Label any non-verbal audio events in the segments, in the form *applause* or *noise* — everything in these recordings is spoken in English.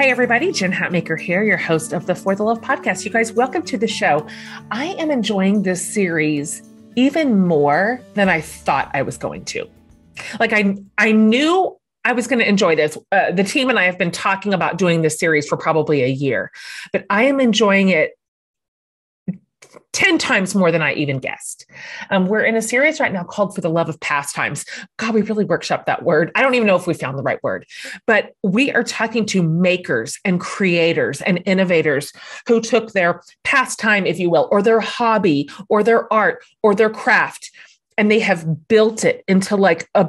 Hey, everybody, Jen Hatmaker here, your host of the For the Love podcast. You guys, welcome to the show. I am enjoying this series even more than I thought I was going to. Like, I, I knew I was going to enjoy this. Uh, the team and I have been talking about doing this series for probably a year, but I am enjoying it 10 times more than I even guessed. Um, we're in a series right now called For the Love of Pastimes. God, we really workshopped that word. I don't even know if we found the right word, but we are talking to makers and creators and innovators who took their pastime, if you will, or their hobby or their art or their craft, and they have built it into like a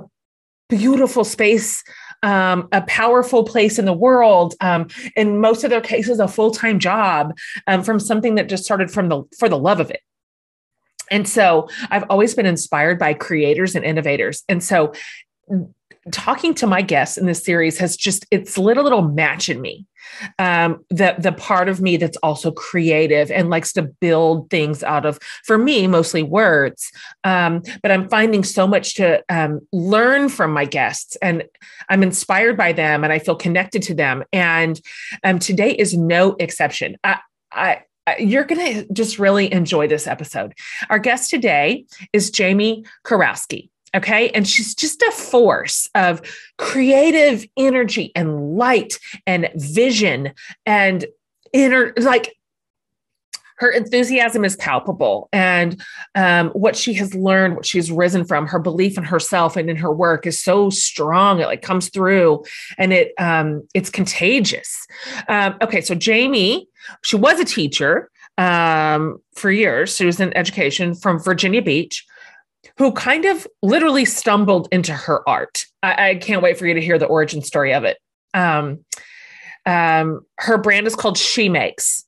beautiful space um, a powerful place in the world. Um, in most of their cases, a full time job um, from something that just started from the for the love of it. And so I've always been inspired by creators and innovators. And so talking to my guests in this series has just it's lit a little match in me um the the part of me that's also creative and likes to build things out of for me mostly words um but i'm finding so much to um, learn from my guests and i'm inspired by them and i feel connected to them and um today is no exception i i you're going to just really enjoy this episode. Our guest today is Jaime Kurowski. Okay. And she's just a force of creative energy and light and vision and inner, like her enthusiasm is palpable. And um, what she has learned what she's risen from her belief in herself and in her work is so strong. It like comes through and it um, it's contagious. Um, okay. So jaime she was a teacher um, for years. She was in education from virginia beach who kind of literally stumbled into her art. I, I can't wait for you to hear the origin story of it. Um, um, her brand is called She Makes.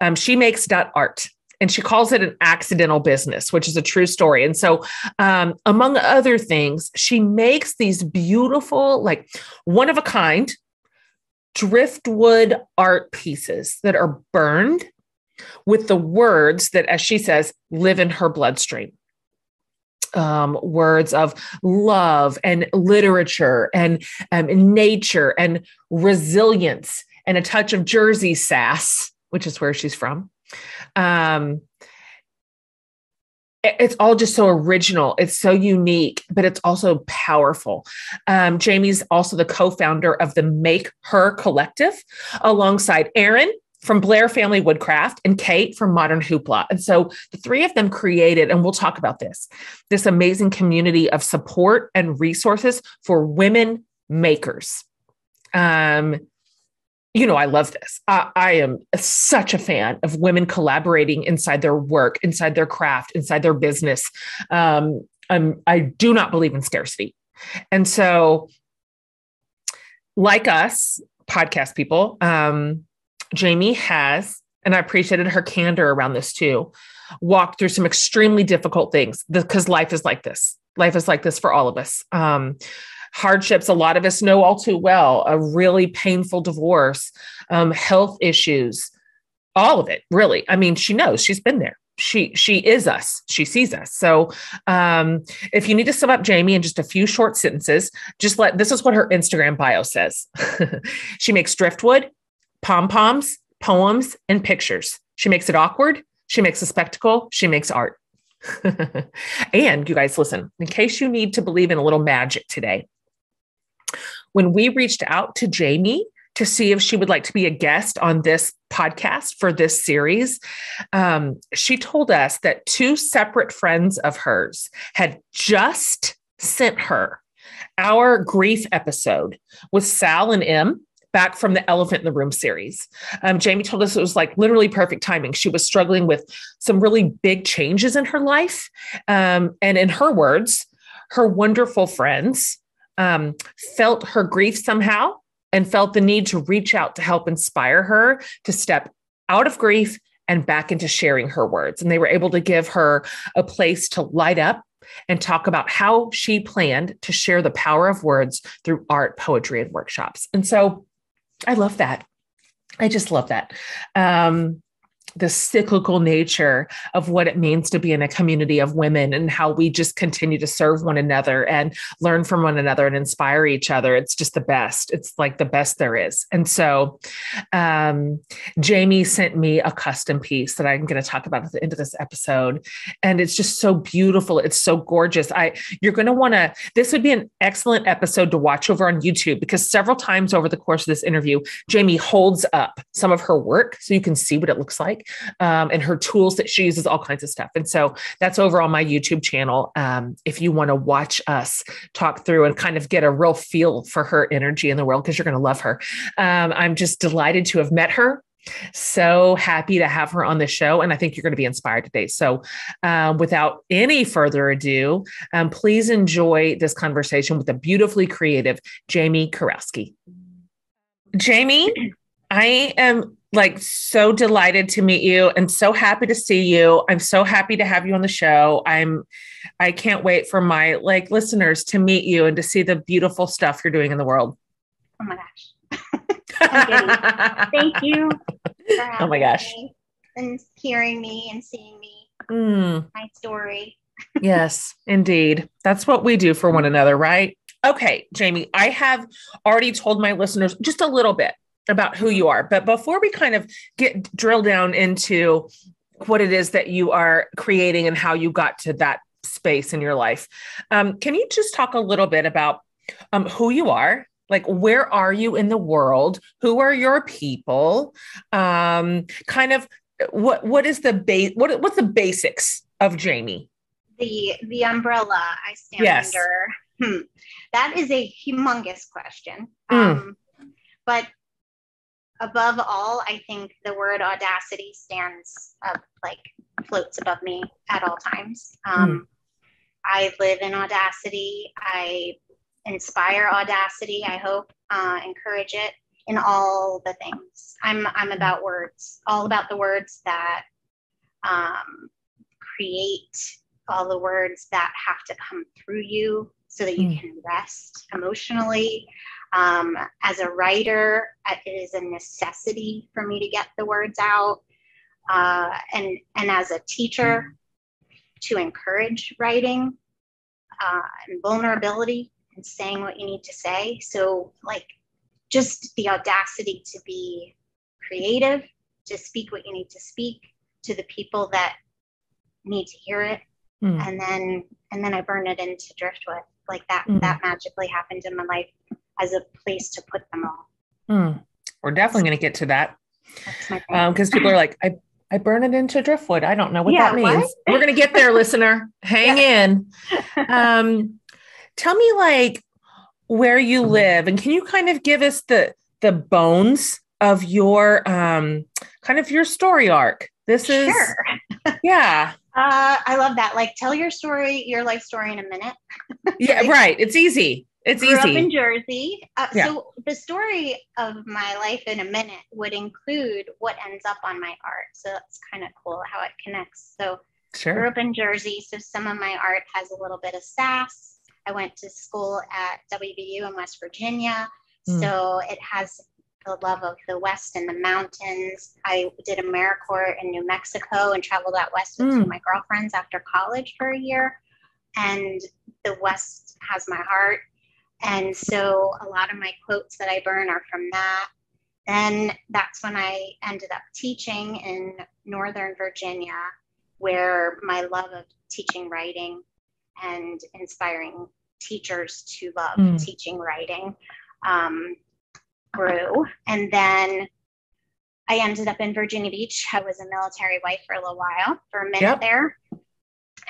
Um, she makes art and she calls it an accidental business, which is a true story. And so, um, among other things, she makes these beautiful, like one of a kind driftwood art pieces that are burned with the words that, as she says, live in her bloodstream um, words of love and literature and um, nature and resilience and a touch of Jersey sass, which is where she's from. Um, it's all just so original. It's so unique, but it's also powerful. Um, Jaime's also the co founder of the Make Her Collective alongside Aaron, from Blair Family Woodcraft and Kate from Modern Hoopla. And so the three of them created, and we'll talk about this, this amazing community of support and resources for women makers. Um, you know, I love this. I, I, am such a fan of women collaborating inside their work, inside their craft, inside their business. Um, I'm, I do not believe in scarcity. And so, like us, podcast people, um, Jaime has, and I appreciated her candor around this too, walked through some extremely difficult things because life is like this. Life is like this for all of us. Um, hardships, a lot of us know all too well, a really painful divorce, um, health issues, all of it, really. I mean, she knows she's been there. She she is us. She sees us. So um, if you need to sum up Jaime in just a few short sentences, just let this is what her Instagram bio says. *laughs* she makes driftwood, pom poms, poems, and pictures. She makes it awkward. She makes a spectacle. She makes art. *laughs* and you guys, listen, in case you need to believe in a little magic today, when we reached out to Jaime to see if she would like to be a guest on this podcast for this series, um, she told us that two separate friends of hers had just sent her our grief episode with Sal and M back from the Elephant in the Room series. Um, Jaime told us it was like literally perfect timing. She was struggling with some really big changes in her life. Um, and in her words, her wonderful friends um, felt her grief somehow and felt the need to reach out to help inspire her to step out of grief and back into sharing her words. And they were able to give her a place to light up and talk about how she planned to share the power of words through art, poetry, and workshops. And so I love that. I just love that. Um, the cyclical nature of what it means to be in a community of women and how we just continue to serve one another and learn from one another and inspire each other. It's just the best. It's like the best there is. And so, um, Jaime sent me a custom piece that I'm going to talk about at the end of this episode, and it's just so beautiful. It's so gorgeous. I you're going to want to. This would be an excellent episode to watch over on YouTube because several times over the course of this interview, Jaime holds up some of her work so you can see what it looks like um, and her tools that she uses, all kinds of stuff. And so that's over on my YouTube channel. Um, if you want to watch us talk through and kind of get a real feel for her energy in the world, because you're going to love her. Um, I'm just delighted to have met her so happy to have her on the show and i think you're going to be inspired today so um, without any further ado um, please enjoy this conversation with the beautifully creative jaime kurowski jaime i am like so delighted to meet you and so happy to see you. I'm so happy to have you on the show. I'm I can't wait for my like listeners to meet you and to see the beautiful stuff you're doing in the world. Oh my gosh. *laughs* Thank you. *laughs* oh my gosh. And hearing me and seeing me. Mm. My story. *laughs* yes, indeed. That's what we do for one another, right? Okay, Jaime, I have already told my listeners just a little bit about who you are. But before we kind of get drill down into what it is that you are creating and how you got to that space in your life, um, can you just talk a little bit about um, who you are? Like, where are you in the world? Who are your people? Um, kind of what what is the base? What what's the basics of Jaime? The the umbrella I stand yes. under. Hmm. That is a humongous question. Mm. Um, but above all, I think the word audacity stands up, like floats above me at all times. Um, mm. I live in audacity. I inspire audacity. I hope, uh, encourage it in all the things. I'm I'm about words, all about the words that um, create, all the words that have to come through you so that you mm. can rest emotionally. Um, as a writer, it is a necessity for me to get the words out. Uh, and, and as a teacher, to encourage writing uh, and vulnerability and saying what you need to say. So, like, just the audacity to be creative, to speak what you need to speak to the people that need to hear it. Mm. And then, and then I burn it into driftwood. Like that, mm. that magically happened in my life as a place to put them all. Mm. We're definitely going to get to that because um, people are like, I, I burn it into driftwood. I don't know what yeah, that means. We're going to get there, listener. *laughs* Hang yeah. in. *laughs* Um, tell me, like, where you live, and can you kind of give us the the bones of your um, kind of your story arc? This is, sure. *laughs* yeah. Uh, I love that. Like, tell your story, your life story in a minute. yeah, right. It's easy. It's grew easy. up in Jersey. Uh, yeah. So the story of my life in a minute would include what ends up on my art. So that's kind of cool how it connects. So sure. grew up in Jersey. So some of my art has a little bit of sass. I went to school at WVU in West Virginia. Mm. So it has the love of the West and the mountains. I did AmeriCorps in New Mexico and traveled out west with mm. my girlfriends after college for a year. And the West has my heart and so a lot of my quotes that I burn are from that. Then that's when I ended up teaching in Northern Virginia, where my love of teaching writing and inspiring teachers to love mm. teaching writing um, grew. And then I ended up in Virginia Beach. I was a military wife for a little while, for a minute yep. there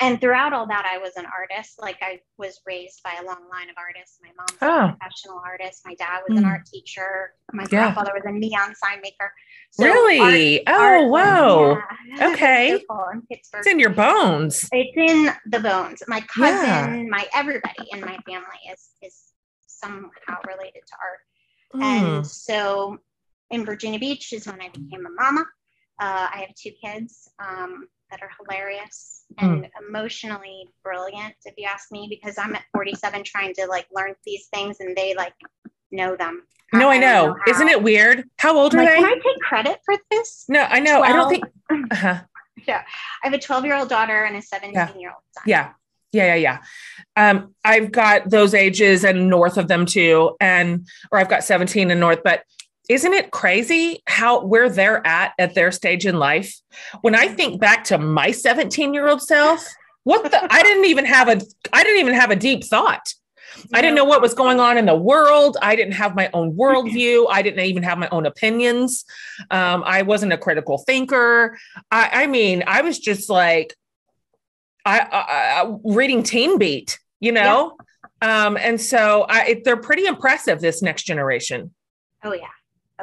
and throughout all that, I was an artist. Like I was raised by a long line of artists. My mom's oh. a professional artist. My dad was mm. an art teacher. My yeah. grandfather was a neon sign maker. So really? Art, oh, wow. Yeah. *laughs* Okay. It's, in it's in your bones. It's in the bones. My cousin, yeah. my everybody in my family is is somehow related to art. Mm. And so in Virginia Beach is when I became a mama. Uh, I have two kids. Um, that are hilarious and mm. emotionally brilliant, if you ask me, because I'm at 47 trying to like learn these things and they like know them. No, I, I know. know Isn't it weird? How old are like, they? Can I take credit for this? No, I know. 12, I don't think *laughs* uh-huh. yeah. I have a 12 year old daughter and a 17 year old son. Yeah. Yeah, yeah, yeah. Um, I've got those ages and north of them too, and or I've got 17 and north, but isn't it crazy how where they're at at their stage in life? When I think back to my 17 year old self, what the I didn't even have a I didn't even have a deep thought. I didn't know what was going on in the world. I didn't have my own worldview. I didn't even have my own opinions. Um, I wasn't a critical thinker. I, I, mean, I was just like, I, I reading Teen Beat, you know. Yeah. Um, and so I, they're pretty impressive. This next generation. Oh yeah,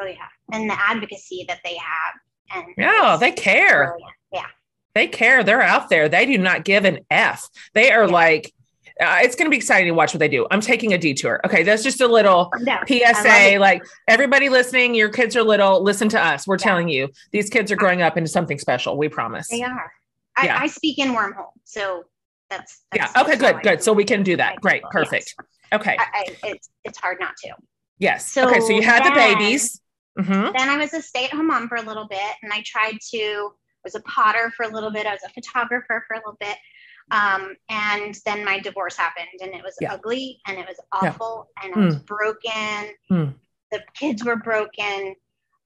oh yeah, and the advocacy that they have, and yeah, they care. Brilliant. Yeah, they care. They're out there. They do not give an f. They are yeah. like uh, it's going to be exciting to watch what they do. I'm taking a detour. Okay, that's just a little no, PSA. Like everybody listening, your kids are little. Listen to us. We're yeah. telling you these kids are growing up into something special. We promise. They are. I, yeah. I speak in wormhole, so that's, that's yeah. Okay, good, good. So we can do that. Great, perfect. Yes. Okay. I, I, it's it's hard not to. Yes. So okay. So you had then, the babies. Mm-hmm. Then I was a stay-at-home mom for a little bit, and I tried to. was a potter for a little bit. I was a photographer for a little bit. Um, and then my divorce happened and it was yeah. ugly and it was awful yeah. and I was mm. broken. Mm. The kids were broken.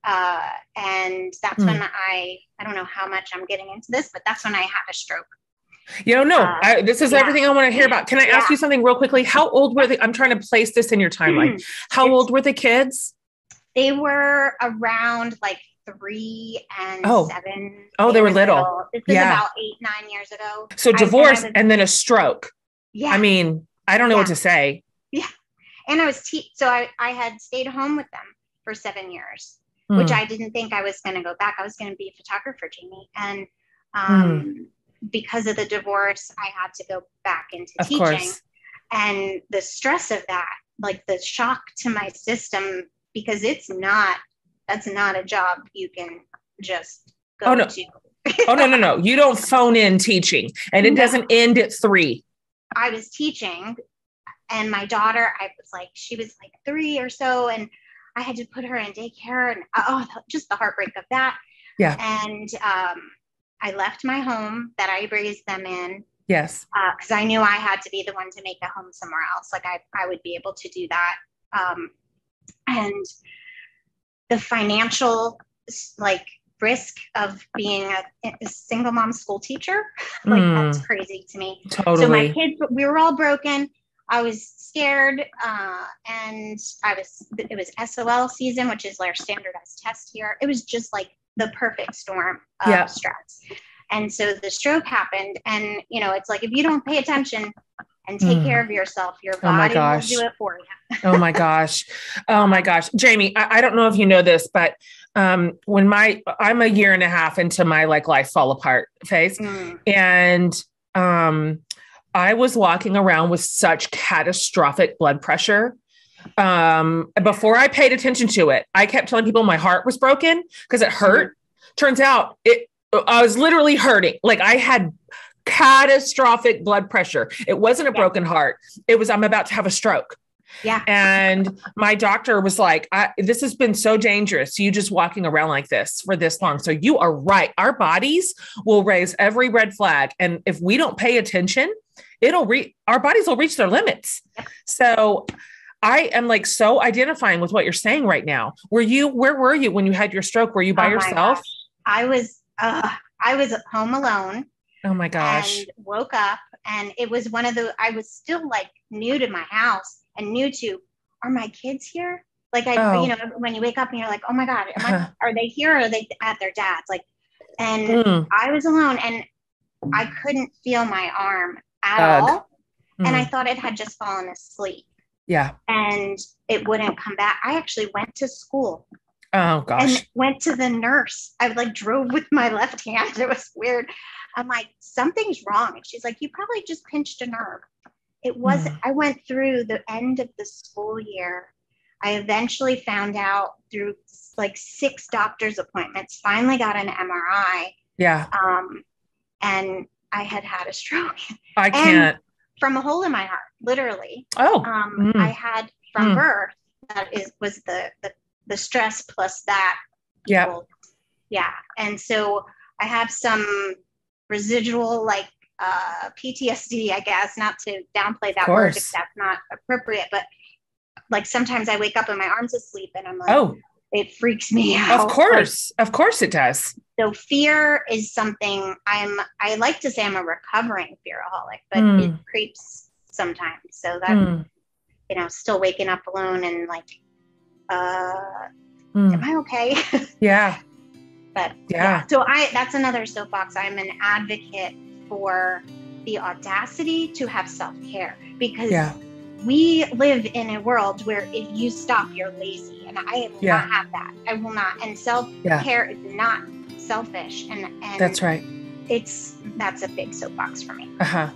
Uh, and that's mm. when I, I don't know how much I'm getting into this, but that's when I had a stroke. You don't know. Uh, I, this is yeah. everything I want to hear about. Can I ask you something real quickly? How old were the? I'm trying to place this in your timeline. How it's, old were the kids? They were around like three and oh. seven. Oh, they were little. little. This is about eight, nine years ago. So divorce and then a stroke. Yeah. I mean, I don't know yeah. what to say. Yeah. And I was, te- so I, I had stayed home with them for seven years, mm. which I didn't think I was going to go back. I was going to be a photographer, Jaime. And um, mm. because of the divorce, I had to go back into of teaching. Course. And the stress of that, like the shock to my system, because it's not that's not a job you can just go oh, no. to. oh no, no, no. You don't phone in teaching and it no. doesn't end at three. I was teaching and my daughter, I was like, she was like three or so, and I had to put her in daycare and oh, just the heartbreak of that. Yeah. And um, I left my home that I raised them in. Yes. Because uh, I knew I had to be the one to make a home somewhere else. Like I, I would be able to do that. Um, and the financial like risk of being a, a single mom school teacher *laughs* like mm, that's crazy to me. Totally. so my kids we were all broken. I was scared uh, and i was it was SOL season which is our standardized test here it was just like the perfect storm of yeah. stress. And so the stroke happened and you know it's like if you don't pay attention and take mm. care of yourself. Your body oh will do it for you. oh my gosh. Oh my gosh. Jaime, I, I don't know if you know this, but um, when my I'm a year and a half into my like life fall apart phase. Mm. And um I was walking around with such catastrophic blood pressure. Um, before I paid attention to it, I kept telling people my heart was broken because it hurt. Mm. Turns out it I was literally hurting. Like I had catastrophic blood pressure. It wasn't a broken heart. It was, I'm about to have a stroke. Yeah. And my doctor was like, This has been so dangerous. You just walking around like this for this long. So you are right. Our bodies will raise every red flag. And if we don't pay attention, it'll reach our bodies will reach their limits. So I am like so identifying with what you're saying right now. Were you, where were you when you had your stroke? Were you by oh yourself? Gosh. I was, uh, I was home alone. Oh my gosh. And woke up and it was one of the I was still like new to my house and new to are my kids here? Like I oh. you know, when you wake up and you're like, oh my God, I, are they here or are they at their dad's? Like and mm. I was alone and I couldn't feel my arm at Ugh. all. Mm. And I mm. thought it had just fallen asleep. Yeah. And it wouldn't come back. I actually went to school. Oh gosh. And went to the nurse. I like drove with my left hand. *laughs* It was weird. I'm like, something's wrong. And she's like, you probably just pinched a nerve. It was, mm. I went through the end of the school year. I eventually found out through like six doctor's appointments, finally got an MRI. Yeah. Um, and I had had a stroke. I can't. from a hole in my heart, literally. Oh. Um, mm. I had from mm. birth, that is, was the, the, the stress plus that. Yeah. Yeah. And so I have some residual like uh, PTSD, I guess, not to downplay that word if that's not appropriate, but like sometimes I wake up and my arm's asleep and I'm like, oh, it freaks me out. Of course, of course it does. So fear is something I'm. I like to say I'm a recovering fearaholic, but mm. it creeps sometimes. So that mm. you know, still waking up alone and like, uh, mm. am I okay? *laughs* Yeah. But yeah. yeah. So I that's another soapbox. I'm an advocate for the audacity to have self care because. Yeah we live in a world where if you stop, you're lazy, and I will yeah. not have that. I will not. And self care yeah. is not selfish, and, and that's right. It's that's a big soapbox for me. Uh huh.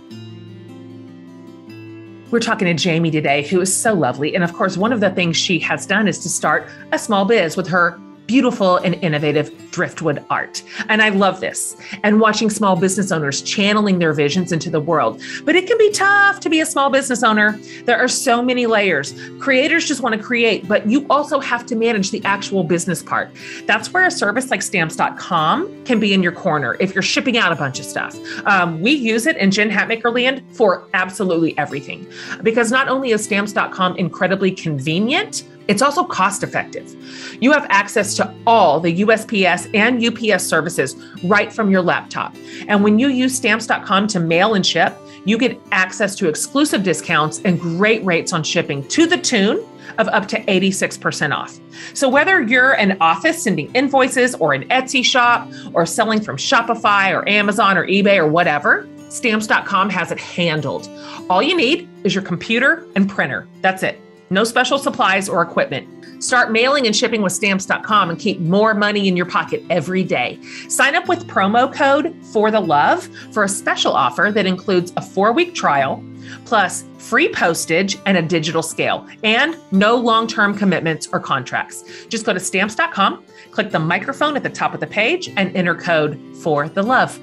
We're talking to Jaime today, who is so lovely. And of course, one of the things she has done is to start a small biz with her beautiful and innovative driftwood art. And I love this and watching small business owners channeling their visions into the world. But it can be tough to be a small business owner. There are so many layers. Creators just want to create, but you also have to manage the actual business part. That's where a service like stamps.com can be in your corner if you're shipping out a bunch of stuff. Um, we use it in Jen Hatmaker land for absolutely everything because not only is stamps.com incredibly convenient, it's also cost effective. You have access to all the USPS and UPS services right from your laptop. And when you use stamps.com to mail and ship, you get access to exclusive discounts and great rates on shipping to the tune of up to 86% off. So, whether you're an office sending invoices or an Etsy shop or selling from Shopify or Amazon or eBay or whatever, stamps.com has it handled. All you need is your computer and printer. That's it. No special supplies or equipment. Start mailing and shipping with stamps.com and keep more money in your pocket every day. Sign up with promo code for the love for a special offer that includes a four week trial, plus free postage and a digital scale, and no long term commitments or contracts. Just go to stamps.com, click the microphone at the top of the page, and enter code for the love.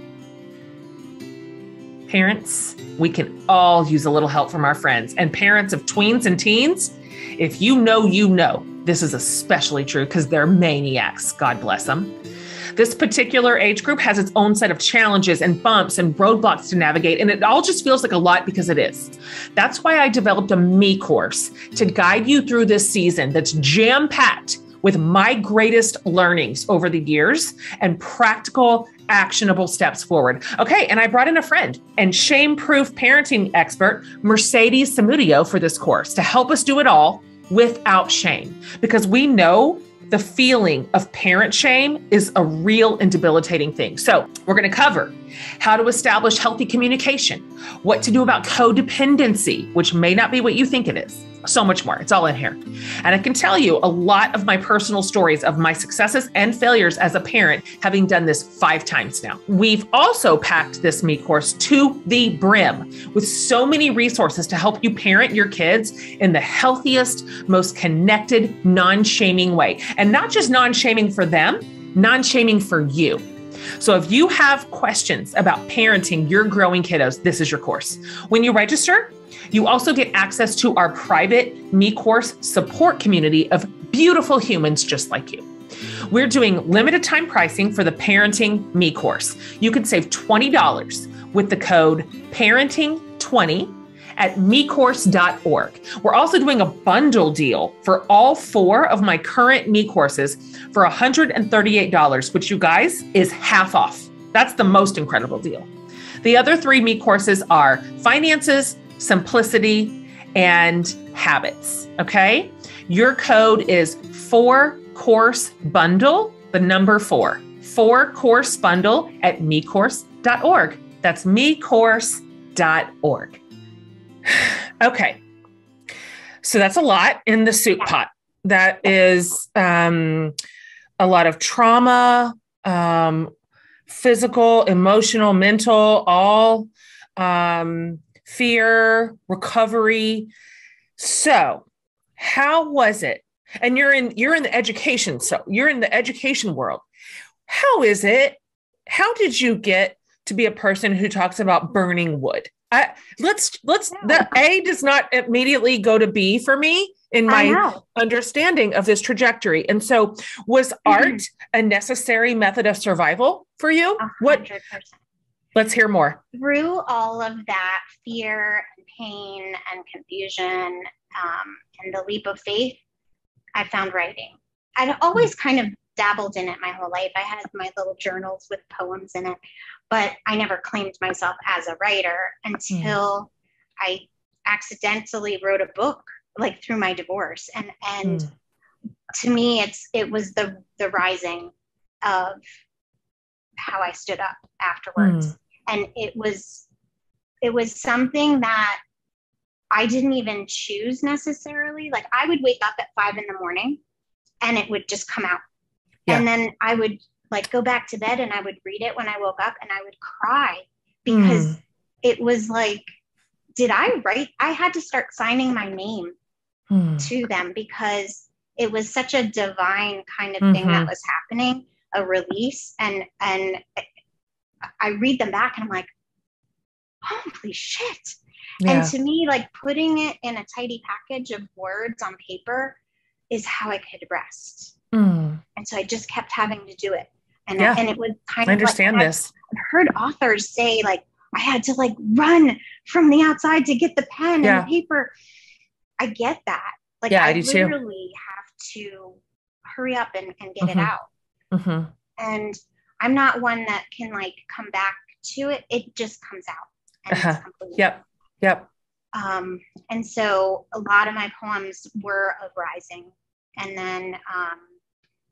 Parents, we can all use a little help from our friends. And parents of tweens and teens, if you know, you know, this is especially true because they're maniacs. God bless them. This particular age group has its own set of challenges and bumps and roadblocks to navigate, and it all just feels like a lot because it is. That's why I developed a me course to guide you through this season that's jam packed with my greatest learnings over the years and practical actionable steps forward. Okay, and I brought in a friend and shame proof parenting expert, Mercedes Samudio, for this course to help us do it all without shame because we know the feeling of parent shame is a real and debilitating thing. So, we're going to cover how to establish healthy communication, what to do about codependency, which may not be what you think it is so much more. It's all in here. And I can tell you a lot of my personal stories of my successes and failures as a parent, having done this five times now. We've also packed this Me course to the brim with so many resources to help you parent your kids in the healthiest, most connected, non shaming way. And not just non shaming for them, non shaming for you. So if you have questions about parenting your growing kiddos, this is your course. When you register, you also get access to our private Me Course support community of beautiful humans just like you. We're doing limited time pricing for the Parenting Me Course. You can save $20 with the code parenting20 at mecourse.org. We're also doing a bundle deal for all four of my current Me courses for $138, which you guys is half off. That's the most incredible deal. The other three Me courses are finances, simplicity, and habits. Okay. Your code is four course bundle, the number four, four course bundle at mecourse.org. That's mecourse.org. okay. So that's a lot in the soup pot. That is um, a lot of trauma, um, physical, emotional, mental, all um, fear, recovery. So, how was it? And you're in you're in the education, so you're in the education world. How is it? How did you get to be a person who talks about burning wood. I, let's let's the A does not immediately go to B for me in my understanding of this trajectory. And so was mm-hmm. art a necessary method of survival for you? 100%. What Let's hear more. Through all of that fear and pain and confusion um, and the leap of faith, I found writing. I'd always kind of dabbled in it my whole life. I had my little journals with poems in it, but I never claimed myself as a writer until mm. I accidentally wrote a book like through my divorce and and mm. to me it's it was the the rising of how I stood up afterwards mm. and it was it was something that I didn't even choose necessarily like I would wake up at 5 in the morning and it would just come out yeah. and then I would like go back to bed and I would read it when I woke up and I would cry because mm. it was like did I write I had to start signing my name mm. to them because it was such a divine kind of mm-hmm. thing that mm-hmm. was happening a release and and i read them back and i'm like holy shit yeah. and to me like putting it in a tidy package of words on paper is how i could rest mm. and so i just kept having to do it and yeah. I, and it was kind I of understand like, this i've heard authors say like i had to like run from the outside to get the pen yeah. and the paper I get that. Like yeah, I, I literally too. have to hurry up and, and get mm-hmm. it out. Mm-hmm. And I'm not one that can like come back to it. It just comes out. Uh-huh. Yep. Yep. Um, and so a lot of my poems were of rising. And then um,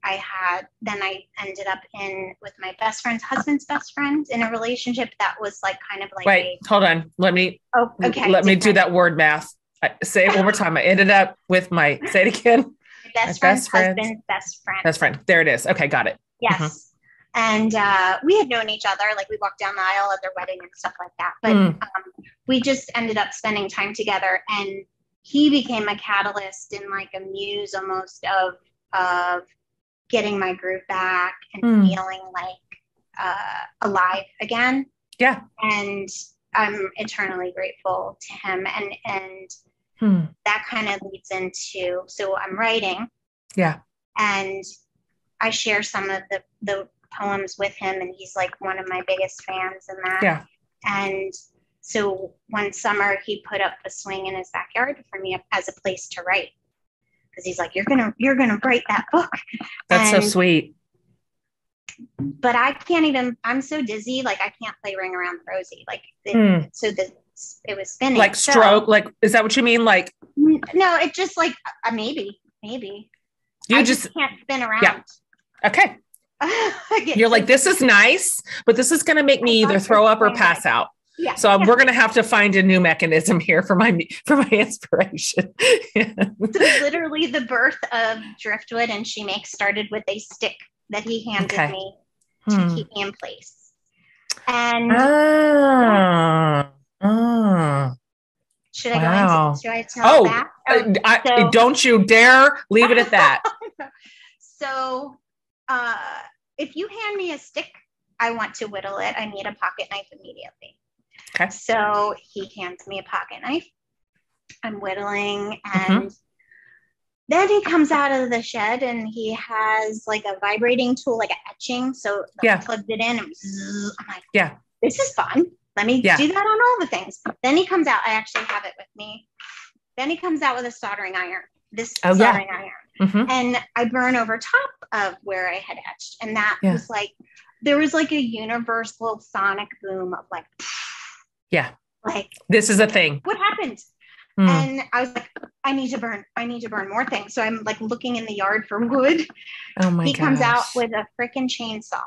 I had, then I ended up in with my best friend's husband's best friend in a relationship that was like kind of like. Wait, a, hold on. Let me. Oh, okay. Let me do that word math. I, say it one more time. I ended up with my say it again. *laughs* Best friend's best friend, husband's best friend. Best friend. There it is. Okay, got it. Yes. Mm-hmm. And uh, we had known each other, like we walked down the aisle at their wedding and stuff like that. But mm. um, we just ended up spending time together, and he became a catalyst and like a muse almost of of getting my groove back and mm. feeling like uh, alive again. Yeah. And I'm eternally grateful to him. And and Hmm. That kind of leads into so I'm writing. Yeah. And I share some of the, the poems with him, and he's like one of my biggest fans in that. Yeah. And so one summer he put up a swing in his backyard for me as a place to write because he's like, "You're gonna, you're gonna write that book." That's and, so sweet. But I can't even. I'm so dizzy, like I can't play Ring Around the Rosie. Like, the, hmm. so the it was spinning. Like stroke, so, like is that what you mean? Like no, it just like uh, maybe, maybe. You just, just, can't spin around. Yeah. Okay. *laughs* You're like, this is nice, but this is going to make me either throw up or pass out. Yeah. So yeah. we're going to have to find a new mechanism here for my for my inspiration. yeah. So literally, the birth of Driftwood and She Makes started with a stick that he handed okay. me to hmm. keep me in place. And ah. Oh. Should I wow. go into, should I tell oh, that? Oh, I, so, don't you dare leave it at *laughs* that. so uh, if you hand me a stick, I want to whittle it. I need a pocket knife immediately. Okay. So he hands me a pocket knife. I'm whittling and mm-hmm. then he comes out of the shed and he has like a vibrating tool, like an etching. So yeah. plugged it in and zzz, I'm like, yeah, this is fun. Let me yeah. do that on all the things. Then he comes out. I actually have it with me. Then he comes out with a soldering iron. This oh, soldering yeah. iron, mm-hmm. and I burn over top of where I had etched, and that yeah. was like there was like a universal sonic boom of like, yeah, like this is a thing. What happened? Mm. And I was like, I need to burn. I need to burn more things. So I'm like looking in the yard for wood. Oh my! God. He gosh. comes out with a freaking chainsaw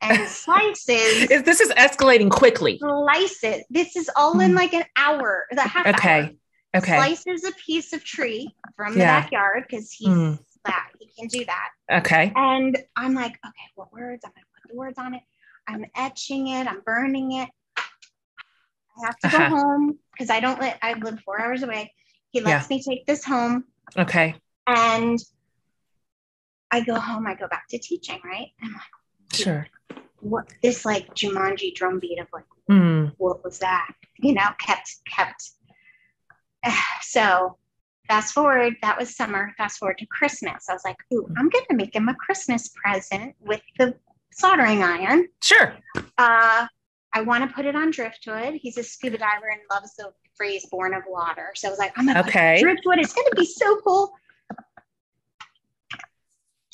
and slices. *laughs* this is escalating quickly. Slices. This is all in hmm. like an hour, the half okay. Hour. Okay. Slices a piece of tree from the yeah. backyard because he's mm. that he can do that. Okay. And I'm like, okay, what words? I'm gonna put the words on it. I'm etching it. I'm burning it. I have to uh-huh. go *laughs* home because I don't let. I live four hours away. He lets yeah. me take this home. Okay. And I go home. I go back to teaching. Right. I'm like, sure what this like Jumanji drumbeat of like, mm. what was that? *laughs* You know, kept kept. *sighs* So, fast forward, that was summer. Fast forward to Christmas. I was like, ooh, I'm gonna make him a Christmas present with the soldering iron. Sure. Uh, I want to put it on driftwood. He's a scuba diver and loves the phrase "born of water." So I was like, I'm gonna okay. driftwood. It's gonna be so cool.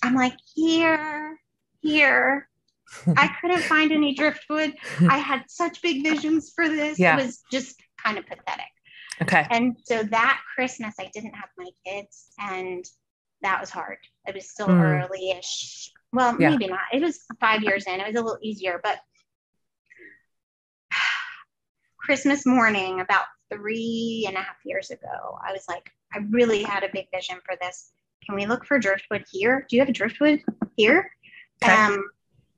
I'm like, here, here. *laughs* I couldn't find any driftwood. *laughs* I had such big visions for this. Yeah. It was just kind of pathetic. Okay. And so that Christmas, I didn't have my kids, and that was hard. It was still mm. early-ish. Well, yeah. maybe not. It was five years in. It was a little easier, but Christmas morning, about three and a half years ago, I was like, I really had a big vision for this. Can we look for driftwood here? Do you have driftwood here? Okay. Um,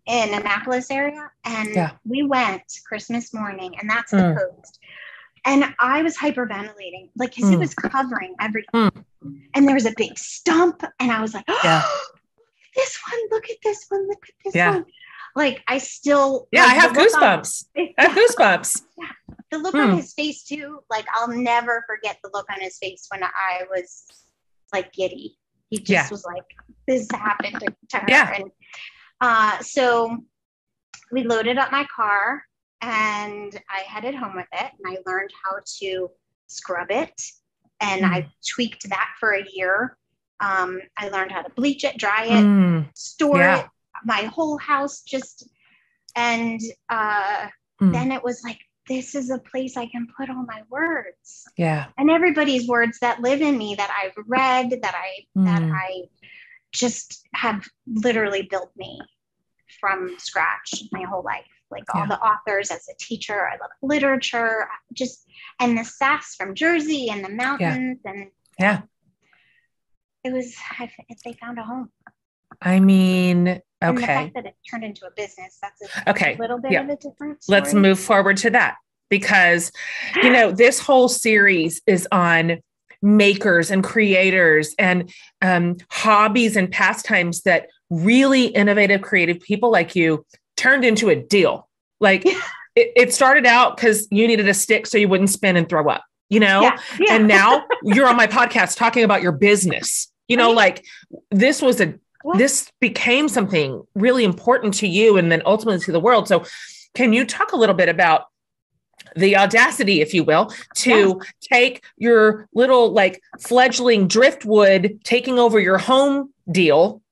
in Annapolis area. And yeah. we went Christmas morning, and that's the mm. coast. And I was hyperventilating, like, because mm. it was covering everything. Mm. And there was a big stump, and I was like, oh, yeah. *gasps* this one, look at this one, look at this yeah. one. Like, I still. Yeah, like, I have goosebumps. On, I have goosebumps. *laughs* Yeah the look hmm. on his face too like i'll never forget the look on his face when i was like giddy he just yeah. was like this happened to her yeah. and uh, so we loaded up my car and i headed home with it and i learned how to scrub it and mm. i hmm. tweaked that for a year um, i learned how to bleach it dry it mm. store yeah. it my whole house just and uh, mm. then it was like this is a place I can put all my words. Yeah. And everybody's words that live in me that I've read, that I mm. that I just have literally built me from scratch my whole life. Like all yeah. the authors as a teacher, I love literature, just and the sass from Jersey and the mountains yeah. and yeah. It was they found a home. I mean, Okay. And the fact that it turned into a business, that's a okay. little bit of a difference. Let's move forward to that because, you know, this whole series is on makers and creators and um, hobbies and pastimes that really innovative, creative people like you turned into a deal. Like it, it started out because you needed a stick so you wouldn't spin and throw up, you know? Yeah. Yeah. And now you're on my podcast talking about your business. You know, like this was a this became something really important to you and then ultimately to the world. So, can you talk a little bit about the audacity, if you will, to take your little like fledgling driftwood taking over your home deal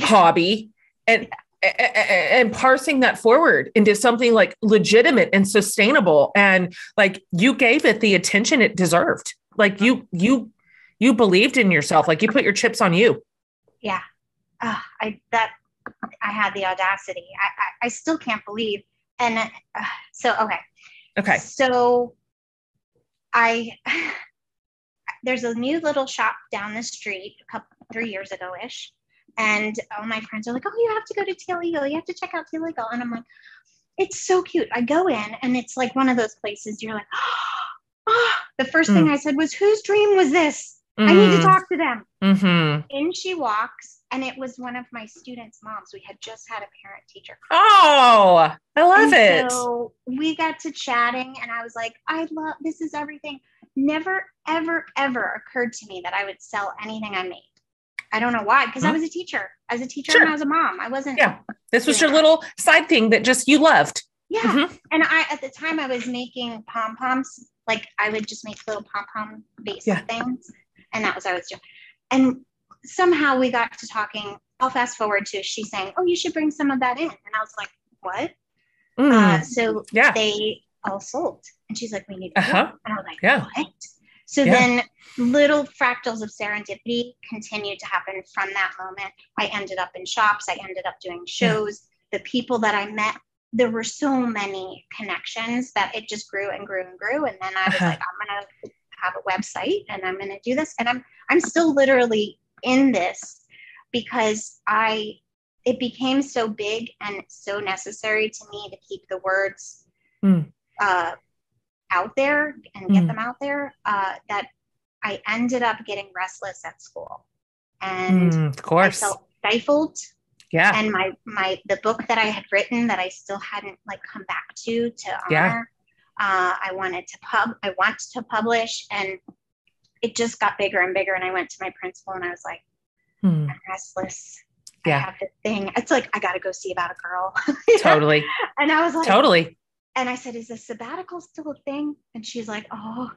hobby and and parsing that forward into something like legitimate and sustainable and like you gave it the attention it deserved. Like you you you believed in yourself. Like you put your chips on you. Yeah uh, I that I had the audacity. I, I, I still can't believe. And uh, so okay, okay. So I *sighs* there's a new little shop down the street a couple three years ago ish, and all my friends are like, "Oh, you have to go to Teal Eagle. You have to check out Teal Eagle." And I'm like, "It's so cute." I go in, and it's like one of those places you're like, "Oh." *gasps* The first mm. thing I said was, "Whose dream was this?" Mm. I need to mm. talk to them. Mm-hmm. In she walks, and it was one of my students' moms. We had just had a parent teacher. Oh, I love and it. So we got to chatting, and I was like, I love this is everything. Never, ever, ever occurred to me that I would sell anything I made. I don't know why, because I was a teacher. As a teacher, sure. and I was a mom. I wasn't. Yeah, this was your little side thing that just you loved. Yeah, mm-hmm. and I at the time I was making pom poms. Like I would just make little pom pom base yeah. things, and that was I was doing. And somehow we got to talking. I'll fast forward to she saying, "Oh, you should bring some of that in," and I was like, "What?" Mm, uh, so yeah. they all sold, and she's like, "We need," uh-huh. and I was like, yeah. "What?" So yeah. then little fractals of serendipity continued to happen from that moment. I ended up in shops. I ended up doing shows. Yeah. The people that I met, there were so many connections that it just grew and grew and grew. And then I was uh-huh. like, I'm gonna have a website and I'm gonna do this. And I'm I'm still literally in this because I it became so big and so necessary to me to keep the words mm. uh, out there and get mm. them out there uh, that I ended up getting restless at school. And mm, of course. I felt stifled. Yeah. And my my the book that I had written that I still hadn't like come back to to honor. Uh, I wanted to pub I want to publish and it just got bigger and bigger and I went to my principal and I was like, Hmm. I'm restless. Yeah. I have this thing. It's like I gotta go see about a girl. *laughs* Totally. and I was like Totally. and I said, Is the sabbatical still a thing? And she's like, Oh,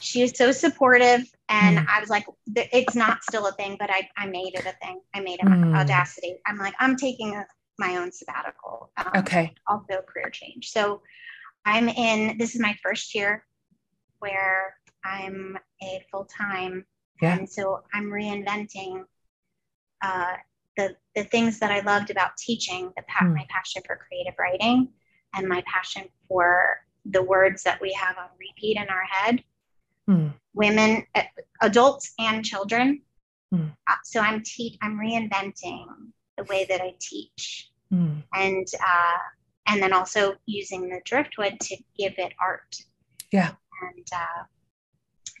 she is so supportive. And Mm. I was like, It's not still a thing, but I, I made it a thing. I made it Mm. audacity. I'm like, I'm taking a, my own sabbatical, um, Okay. also career change. So I'm in, this is my first year where I'm a full time. Yeah. And so I'm reinventing uh, the, the things that I loved about teaching, the pa- Mm. my passion for creative writing and my passion for the words that we have on repeat in our head, Hmm. women, uh, adults and children. Mm. So I'm te- I'm reinventing the way that I teach Hmm. and uh, and then also using the driftwood to give it art. Yeah. And uh,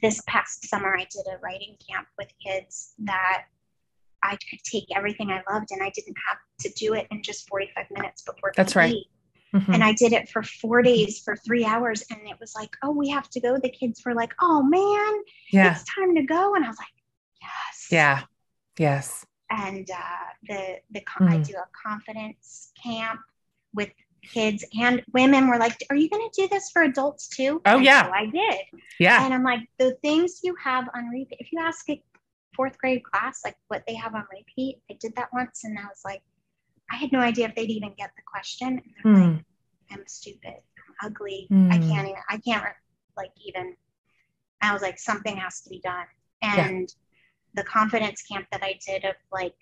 this past summer, I did a writing camp with kids that I could take everything I loved and I didn't have to do it in just 45 minutes before. That's right. Mhm. And I did it for four days for three hours, and it was like, oh, we have to go. The kids were like, oh man, Yeah. it's time to go, and I was like, yes, Yeah. Yes. and uh, the the con- I do a confidence camp with kids and women were like, "Are you going to do this for adults too?" Oh, And yeah. so I did, Yeah. and I'm like, the things you have on repeat. If you ask a fourth grade class like what they have on repeat, I did that once, and I was like, I had no idea if they'd even get the question. And they're Hmm. like, I'm stupid, I'm ugly, I Mm. can't even, I can't like even. I was like, something has to be done, and the confidence camp that I did of like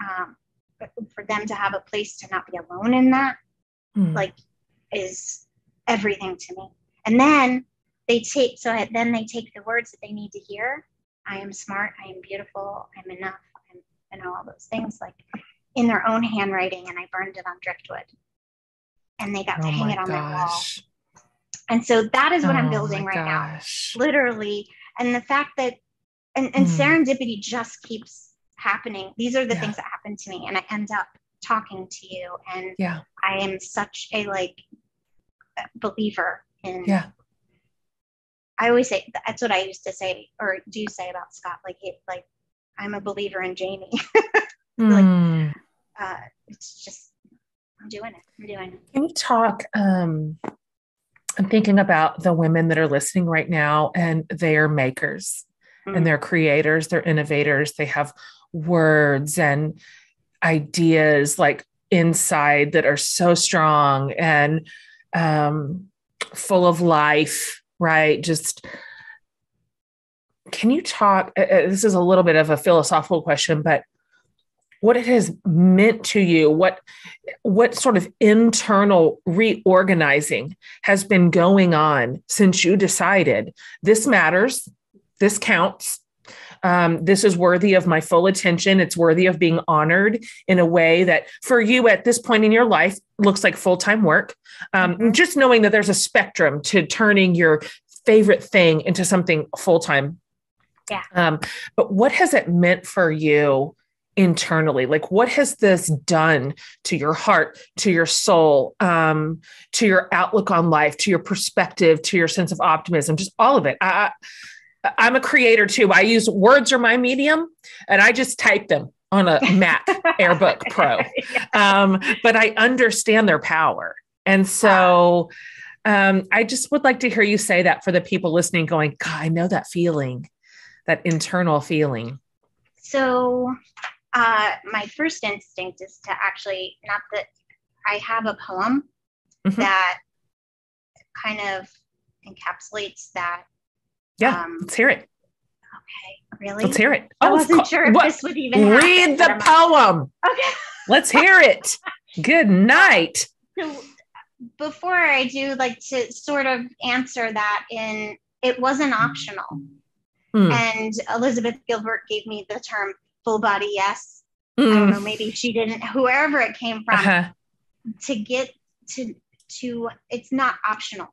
um, for them to have a place to not be alone in that Hmm. like is everything to me. And then they take so I, then they take the words that they need to hear. I am smart. I am beautiful. I'm enough. I'm, and all those things like in their own handwriting. And I burned it on driftwood, and they got to oh hang it on their wall. And so that is what Oh I'm building right now literally and the fact that and, and Mm. serendipity just keeps happening these are the Yeah. things that happen to me and i end up talking to you and Yeah. i am such a like believer in Yeah. i always say that's what i used to say or do say about scott like it like i'm a believer in jaime *laughs* Like- Hmm. uh it's just i'm doing it i'm doing it Can you talk? Um, I'm thinking about the women that are listening right now, and they are makers Mm. and they're creators, they're innovators, they have words and ideas like inside that are so strong and um, full of life, right? Just can you talk? uh, uh, This is a little bit of a philosophical question, but what it has meant to you, what what sort of internal reorganizing has been going on since you decided this matters, this counts, um, this is worthy of my full attention. It's worthy of being honored in a way that, for you at this point in your life, looks like full time work. Um, Mhm. Just knowing that there's a spectrum to turning your favorite thing into something full time. Yeah. Um, but what has it meant for you internally? Like, what has this done to your heart, to your soul, um, to your outlook on life, to your perspective, to your sense of optimism, just all of it? I, I'm a creator too. I use words are my medium, and I just type them on a Mac *laughs* AirBook Pro. Um, but I understand their power, and so. Um, I just would like to hear you say that for the people listening, going, God, I know that feeling, that internal feeling. So, uh, my first instinct is to actually not that I have a poem Mhm. that kind of encapsulates that. Yeah, Um, let's hear it. okay, really? Let's hear it. I of wasn't sure if what- this would even happen, read the like, poem. Okay. Let's hear it. *laughs* Good night. So before I do, like to sort of answer that in, it wasn't optional. Mm, And Elizabeth Gilbert gave me the term full body yes. I don't know, mm, maybe she didn't, whoever it came from, uh-huh. to get to to it's not optional.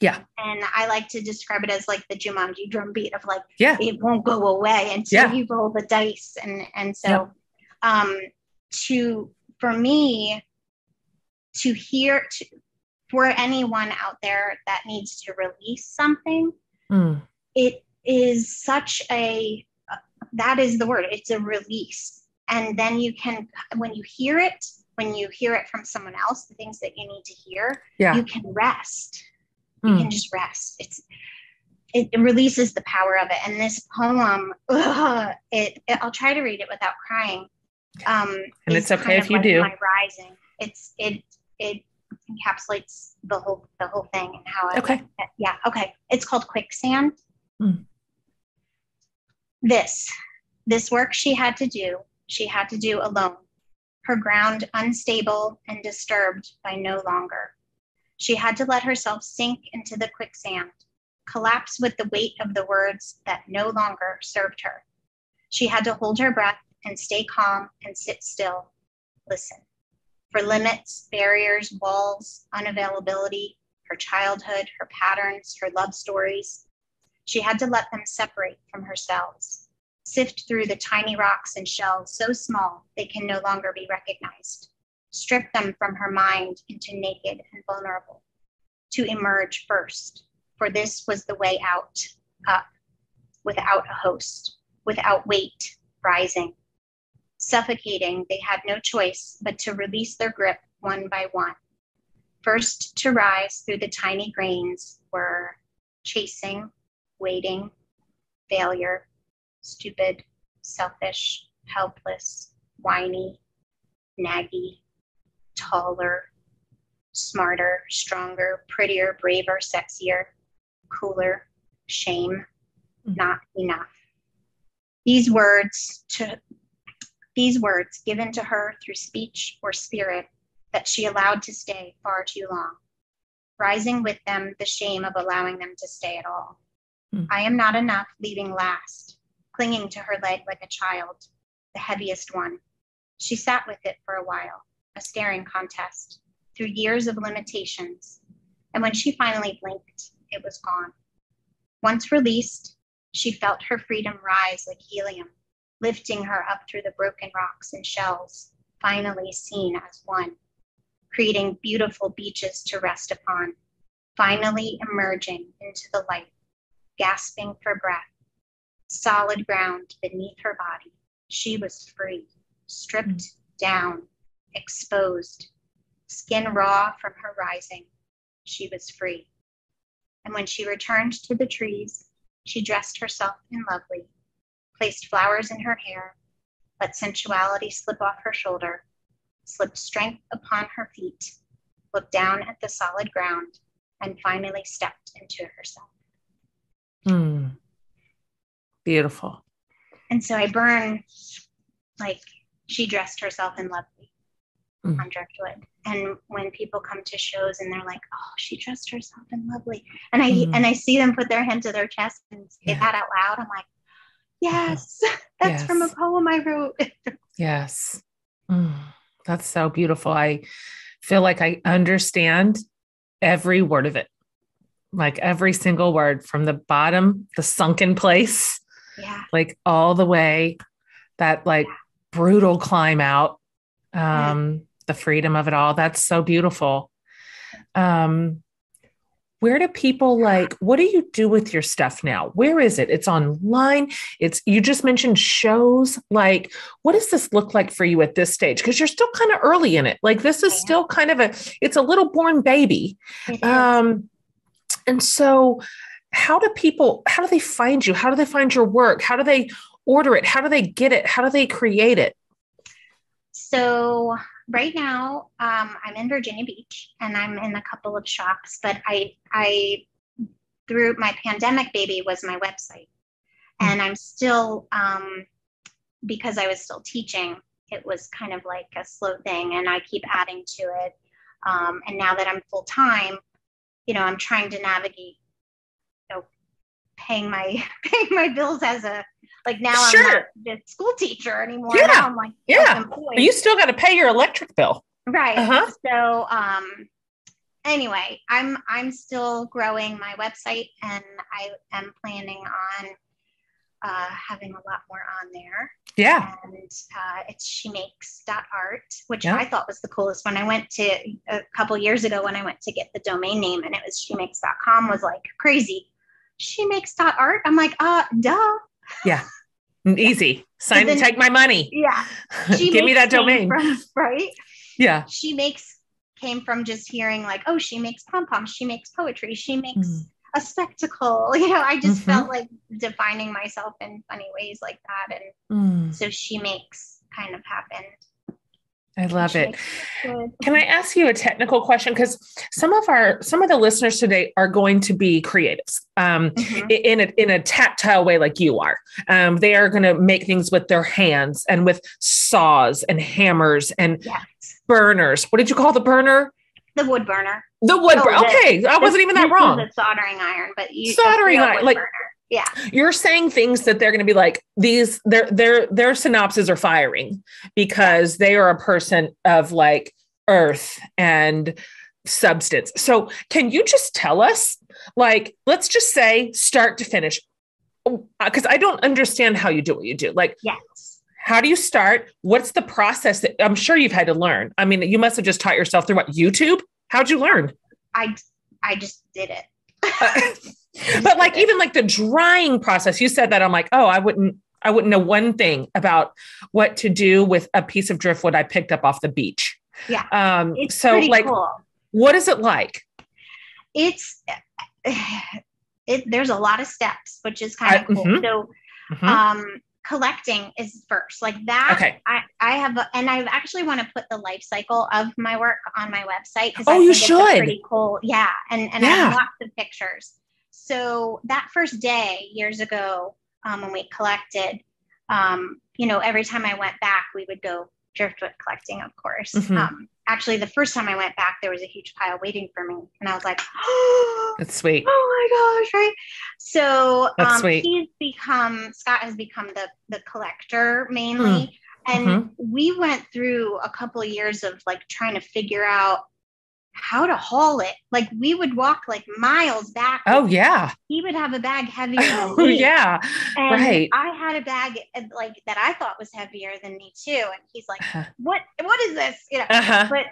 Yeah. And I like to describe it as like the Jumanji drum beat of like Yeah. it won't go away until Yeah. you roll the dice. And and so um to for me to hear to, for anyone out there that needs to release something, mm. it is such a that is the word. It's a release. And then you can when you hear it, when you hear it from someone else, the things that you need to hear, yeah. you can rest. Mm. You can just rest. It's it, it, releases the power of it. And this poem, ugh, *laughs* it, it, I'll try to read it without crying. Um, and it's okay if you like do. My rising. It's it it encapsulates the whole the whole thing and how I okay yeah okay it's called quicksand mm. this this work she had to do she had to do alone her ground unstable and disturbed by no longer she had to let herself sink into the quicksand collapse with the weight of the words that no longer served her she had to hold her breath and stay calm and sit still listen for limits, barriers, walls, unavailability, her childhood, her patterns, her love stories. She had to let them separate from her cells, sift through the tiny rocks and shells so small they can no longer be recognized, strip them from her mind into naked and vulnerable, to emerge first, for this was the way out, up, without a host, without weight, rising, Suffocating, they had no choice but to release their grip one by one. First to rise through the tiny grains were chasing, waiting, failure, stupid, selfish, helpless, whiny, naggy, taller, smarter, stronger, prettier, braver, sexier, cooler, shame, mm. not enough. These words to these words given to her through speech or spirit that she allowed to stay far too long, rising with them the shame of allowing them to stay at all. Mm. I am not enough, leaving last, clinging to her leg like a child, the heaviest one. She sat with it for a while, a staring contest, through years of limitations. And when she finally blinked, it was gone. Once released, she felt her freedom rise like helium lifting her up through the broken rocks and shells, finally seen as one, creating beautiful beaches to rest upon, finally emerging into the light, gasping for breath, solid ground beneath her body. She was free, stripped down, exposed, skin raw from her rising. She was free. And when she returned to the trees, she dressed herself in lovely, placed flowers in her hair, let sensuality slip off her shoulder, slipped strength upon her feet, looked down at the solid ground, and finally stepped into herself. Mm. Beautiful. And so I burn like she dressed herself in lovely mm. on driftwood. And when people come to shows and they're like, "Oh, she dressed herself in lovely," and I mm. and I see them put their hand to their chest and say yeah. that out loud, I'm like, Yes, *laughs* that's yes. from a poem I wrote. *laughs* yes. Mm, that's so beautiful. I feel like I understand every word of it, like every single word from the bottom, the sunken place, yeah. like all the way, that like brutal climb out, um, the freedom of it all. That's so beautiful. Um, where do people like what do you do with your stuff now? Where is it? It's online. It's you just mentioned shows. Like what does this look like for you at this stage? Because you're still kind of early in it. Like this is still kind of a it's a little born baby. Um and so how do people how do they find you? How do they find your work? How do they order it? How do they get it? How do they create it? So right now um, i'm in virginia beach and i'm in a couple of shops but i i through my pandemic baby was my website hmm. and i'm still um, because i was still teaching it was kind of like a slow thing and i keep adding to it um, and now that i'm full time you know i'm trying to navigate paying my *laughs* paying my bills as a like now sure. I'm not the school teacher anymore. Yeah. Now I'm like yeah. But you still got to pay your electric bill. Right. Uh-huh. So um anyway, I'm I'm still growing my website and I am planning on uh, having a lot more on there. Yeah. And uh, it's she makes dot art, which yeah. I thought was the coolest. When I went to a couple years ago, when I went to get the domain name and it was she makes makes.com was like crazy. She makes dot art. I'm like, uh, duh. Yeah. Easy. Sign then, take my money. Yeah. *laughs* Give me that domain. From, *laughs* right. Yeah. She makes came from just hearing like, oh, she makes pom poms, she makes poetry, she makes mm a spectacle. *laughs* You know, I just mm-hmm. felt like defining myself in funny ways like that. And mm. so she makes kind of happen. I love it. Can I ask you a technical question? Because some of our some of the listeners today are going to be creatives um, mm-hmm. in a in a tactile way, like you are. Um, they are going to make things with their hands and with saws and hammers and yes. burners. What did you call the burner? The wood burner. The wood oh, burner. Okay, the, I wasn't even that wrong. The soldering iron, but you soldering iron, like. Burner. Yeah. You're saying things that they're going to be like these their their their synapses are firing because they are a person of like earth and substance. So, can you just tell us like let's just say start to finish uh, because I don't understand how you do what you do. Like Yes. How do you start? What's the process that I'm sure you've had to learn? I mean, you must have just taught yourself through what YouTube? How'd you learn? I I just did it. Uh, *laughs* but like even like the drying process, you said that I'm like, oh, I wouldn't I wouldn't know one thing about what to do with a piece of driftwood I picked up off the beach. Yeah. Um it's so like cool. what is it like? It's *sighs* it there's a lot of steps, which is kind of cool. Mm-hmm. So mm-hmm. um collecting is first like that okay i i have and i actually want to put the life cycle of my work on my website because oh I you should pretty cool yeah and and yeah. i have lots of pictures so that first day years ago um, when we collected um, you know every time i went back we would go driftwood collecting of course mm-hmm. um, actually the first time I went back, there was a huge pile waiting for me. And I was like, oh, *gasps* that's sweet. Oh my gosh, right? So that's um, sweet. he's become, Scott has become the, the collector mainly. Mm. And mm-hmm. we went through a couple of years of like trying to figure out how to haul it. Like we would walk like miles back. Oh yeah. He would have a bag heavier than *laughs* oh, me. yeah. And right. I had a bag uh, like that I thought was heavier than me too. And he's like, uh-huh. "What? What is this?" You know. Uh-huh. But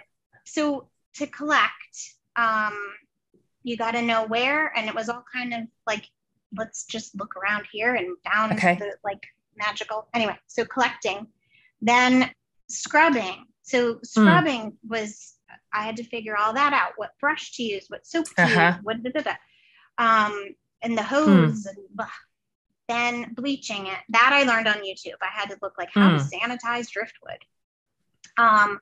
so to collect, um, you got to know where, and it was all kind of like, let's just look around here and down okay. the like magical. Anyway, so collecting, then scrubbing. So hmm. scrubbing mm. was I had to figure all that out. What brush to use, what soap to uh-huh. use, what da, da, da. Um, and the hose, hmm. and blah. then bleaching it. That I learned on YouTube. I had to look like how to hmm. sanitize driftwood. Um,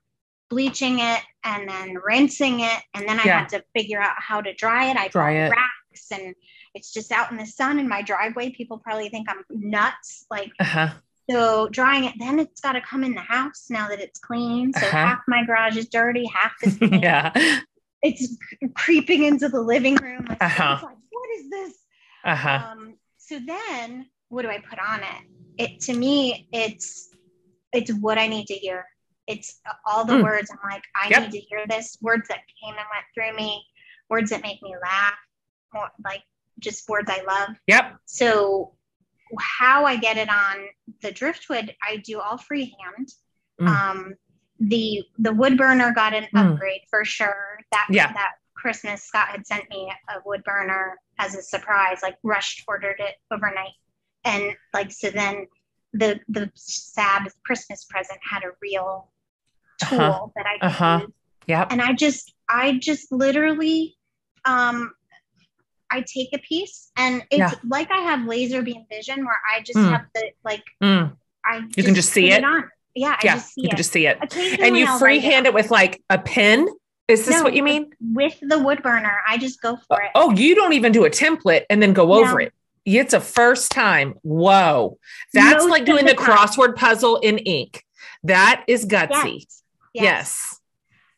bleaching it and then rinsing it, and then I yeah. had to figure out how to dry it. I dry it. racks, and it's just out in the sun in my driveway. People probably think I'm nuts. Like uh-huh. So drying it, then it's got to come in the house now that it's clean. So uh-huh. half my garage is dirty, half is *laughs* clean. yeah. It's creeping into the living room. Like, uh-huh. like what is this? Uh-huh. Um, so then what do I put on it? It to me, it's it's what I need to hear. It's all the mm. words. I'm like, I yep. need to hear this. Words that came and went through me, words that make me laugh, more like just words I love. Yep. So how I get it on the driftwood, I do all freehand. Mm. Um, the the wood burner got an mm. upgrade for sure. That yeah. that Christmas, Scott had sent me a wood burner as a surprise. Like rushed ordered it overnight, and like so then the the sad Christmas present had a real tool uh-huh. that I could uh-huh. use. Yeah, and I just I just literally um I take a piece and it's yeah. like I have laser beam vision where I just mm. have the like mm. I you can just see it. it on. Yeah, yeah, you it. can just see it. And you freehand it with like a pen. Is this no, what you mean? With the wood burner, I just go for it. Oh, you don't even do a template and then go no. over it. It's a first time. Whoa. That's Most like doing the, the crossword puzzle in ink. That is gutsy. Yes. yes. yes.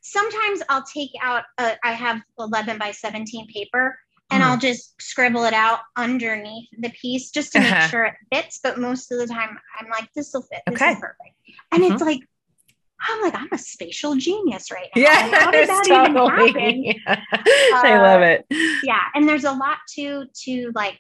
Sometimes I'll take out, a, I have 11 by 17 paper and mm. I'll just scribble it out underneath the piece just to uh-huh. make sure it fits. But most of the time, I'm like, this will fit. This okay. is perfect. And mm-hmm. it's like, I'm like, I'm a spatial genius right now. Yeah, how did that totally. even happen? Yeah. Uh, I love it. Yeah, and there's a lot to to like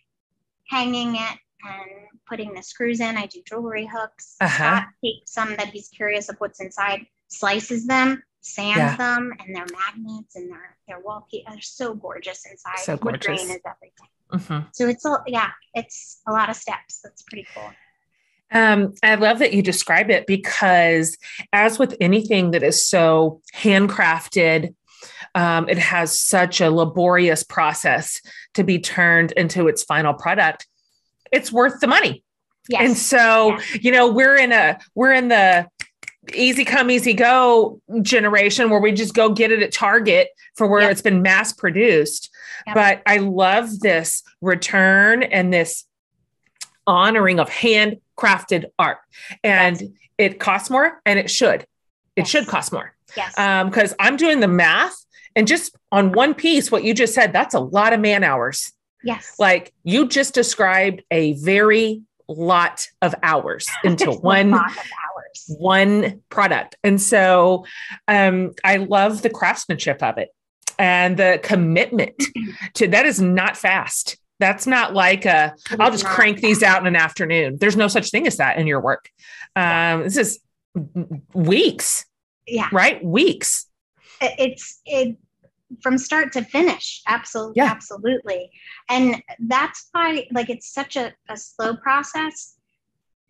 hanging it, and putting the screws in. I do jewelry hooks. Uh-huh. Scott takes some that he's curious of what's inside, slices them, sands yeah. them, and they're magnets and they're they're wall They're so gorgeous inside. So gorgeous. Wood grain is everything. Mm-hmm. So it's a yeah, it's a lot of steps. That's pretty cool. Um, I love that you describe it because, as with anything that is so handcrafted, um, it has such a laborious process to be turned into its final product. It's worth the money. Yes. And so, yes. you know, we're in a we're in the easy come easy go generation where we just go get it at Target for where yep. it's been mass produced. Yep. But I love this return and this honoring of handcrafted art. And yes. it costs more and it should. It yes. should cost more. Yes. Because um, I'm doing the math and just on one piece, what you just said, that's a lot of man hours. Yes. Like you just described a very lot of hours into *laughs* one one product. And so um, I love the craftsmanship of it and the commitment to that is not fast. That's not like a, I'll just crank these out in an afternoon. There's no such thing as that in your work. Um, this is weeks. Yeah. Right? Weeks. It's it from start to finish. Absolutely. Yeah. Absolutely. And that's why like it's such a, a slow process.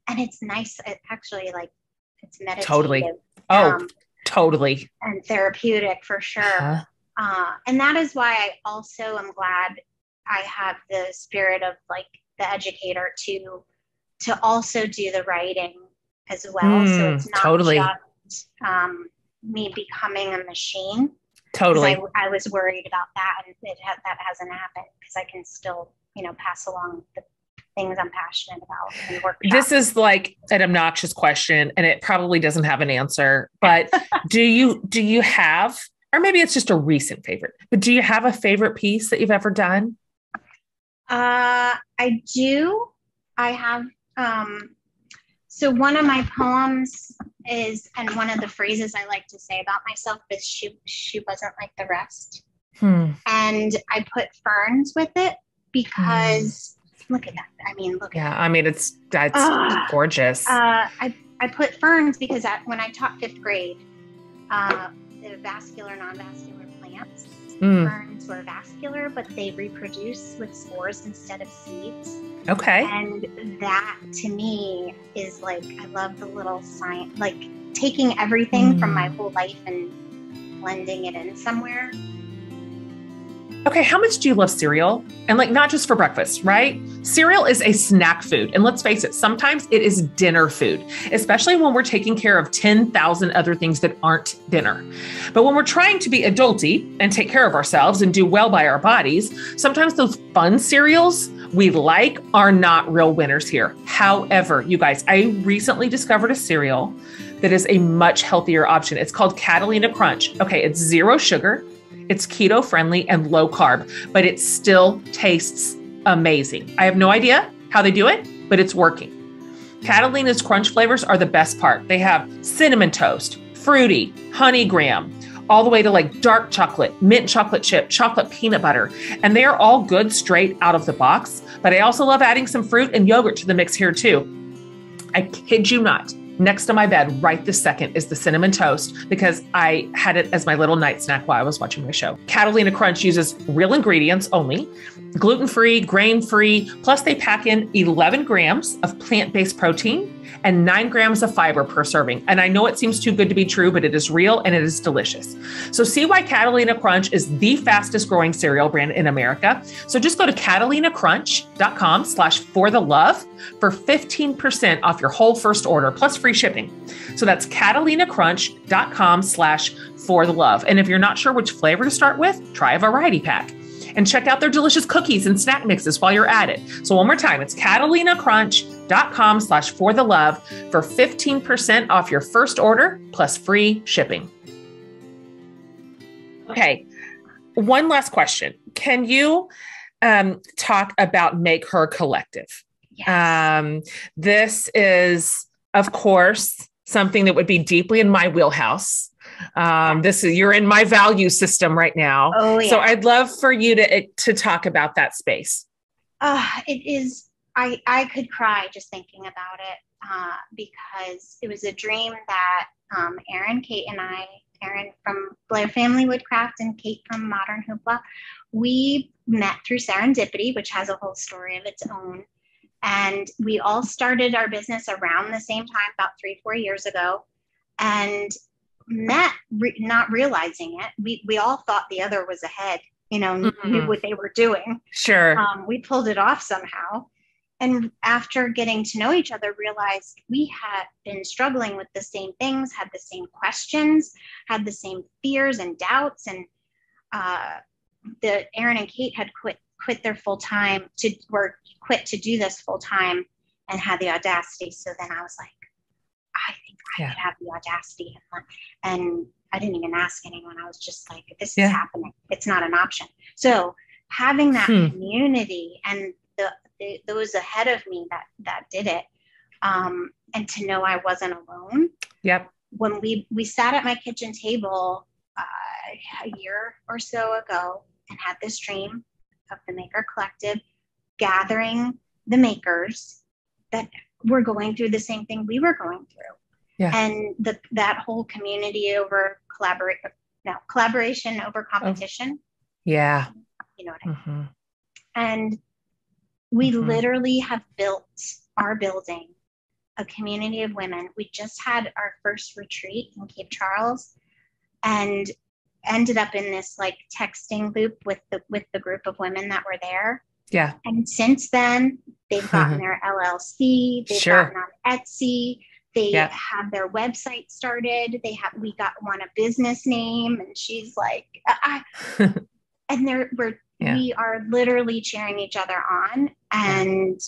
And it's nice. It actually like it's meditative. Totally. Oh, um, totally. And therapeutic for sure. Uh-huh. Uh, and that is why I also am glad I have the spirit of like the educator to to also do the writing as well. Mm, so it's not totally. just um, me becoming a machine. Totally. I, I, was worried about that, and it ha- that hasn't happened because I can still, you know, pass along the things I'm passionate about and work. This is like an obnoxious question, and it probably doesn't have an answer. But *laughs* do you do you have, or maybe it's just a recent favorite, but do you have a favorite piece that you've ever done? Uh, I do. I have. Um, so one of my poems is, and one of the phrases I like to say about myself is, "She she wasn't like the rest." Hmm. And I put ferns with it because hmm. Look at that. I mean, look. Yeah, I mean, it's that's uh, gorgeous. Uh, I I put ferns because I, when I taught fifth grade, uh, the vascular non-vascular plants Mm. Ferns were vascular, but they reproduce with spores instead of seeds. Okay. And that to me is like, I love the little science, like taking everything mm. from my whole life and blending it in somewhere okay, how much do you love cereal? And like, not just for breakfast, right? Cereal is a snack food. And let's face it, sometimes it is dinner food, especially when we're taking care of 10,000 other things that aren't dinner. But when we're trying to be adulty and take care of ourselves and do well by our bodies, sometimes those fun cereals we like are not real winners here. However, you guys, I recently discovered a cereal that is a much healthier option. It's called Catalina Crunch. Okay, it's zero sugar. It's keto friendly and low carb, but it still tastes amazing. I have no idea how they do it, but it's working. Catalina's crunch flavors are the best part. They have cinnamon toast, fruity, honey graham, all the way to like dark chocolate, mint chocolate chip, chocolate peanut butter. And they are all good straight out of the box. But I also love adding some fruit and yogurt to the mix here too. I kid you not. Next to my bed, right this second, is the cinnamon toast because I had it as my little night snack while I was watching my show. Catalina Crunch uses real ingredients only, gluten free, grain free, plus they pack in 11 grams of plant based protein and nine grams of fiber per serving. And I know it seems too good to be true, but it is real and it is delicious. So see why Catalina Crunch is the fastest growing cereal brand in America. So just go to catalinacrunch.com slash for the love for 15% off your whole first order plus free shipping. So that's catalinacrunch.com slash for the love. And if you're not sure which flavor to start with, try a variety pack and check out their delicious cookies and snack mixes while you're at it. So one more time, it's catalinacrunch.com slash for the love for 15% off your first order plus free shipping. Okay. One last question. Can you um, talk about Make Her Collective? Yes. Um, this is, of course, something that would be deeply in my wheelhouse. Um, this is you're in my value system right now. Oh, yeah. So I'd love for you to to talk about that space. Uh, it is I I could cry just thinking about it uh, because it was a dream that um, Erin, Kate, and I, Erin from Blair Family Woodcraft and Kate from Modern Hoopla, we met through serendipity, which has a whole story of its own. And we all started our business around the same time, about three, four years ago, and met re- not realizing it. We, we all thought the other was ahead, you know, mm-hmm. knew what they were doing. Sure. Um, we pulled it off somehow. And after getting to know each other, realized we had been struggling with the same things, had the same questions, had the same fears and doubts. And uh, the Erin and Kate had quit quit their full time to or quit to do this full time and had the audacity. So then I was like, I think I yeah. could have the audacity. And I didn't even ask anyone. I was just like, this yeah. is happening. It's not an option. So having that hmm. community and the, the, those ahead of me that that did it, um, and to know I wasn't alone. Yep. When we we sat at my kitchen table uh, a year or so ago and had this dream of the Maker Collective gathering the makers that were going through the same thing we were going through. Yeah. And the, that whole community over collaborate, no, collaboration over competition. Oh. Yeah. You know what I mean? Mm-hmm. And we mm-hmm. literally have built our building a community of women. We just had our first retreat in Cape Charles and ended up in this like texting loop with the with the group of women that were there. Yeah. And since then, they've *laughs* gotten their LLC, they've sure. gotten on Etsy, they yeah. have their website started. They have we got one a business name, and she's like, I, uh, uh. *laughs* and they're we're yeah. we are literally cheering each other on, and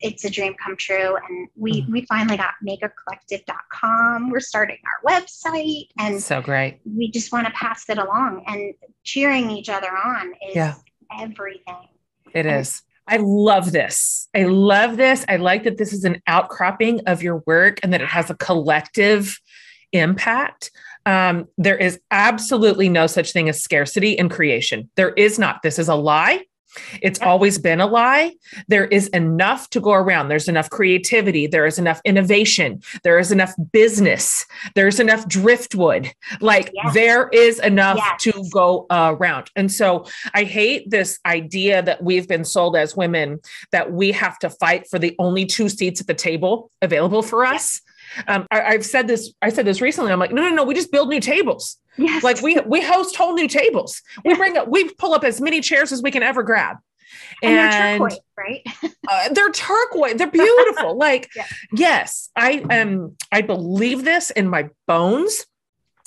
it's a dream come true. And we mm. we finally got makercollective.com. We're starting our website, and so great. We just want to pass it along, and cheering each other on is yeah. everything. It and is. I love this. I love this. I like that this is an outcropping of your work and that it has a collective impact. Um, there is absolutely no such thing as scarcity in creation. There is not. This is a lie. It's always been a lie. There is enough to go around. There's enough creativity. There is enough innovation. There is enough business. There's enough driftwood. Like yes. there is enough yes. to go uh, around. And so I hate this idea that we've been sold as women that we have to fight for the only two seats at the table available for us. Um, I, have said this. I said this recently. I'm like, no, no, no. We just build new tables. Yes. Like we we host whole new tables. We bring up. We pull up as many chairs as we can ever grab. And, and they're turquoise, right? uh, they're turquoise. They're beautiful. *laughs* like, yeah. yes, I um I believe this in my bones.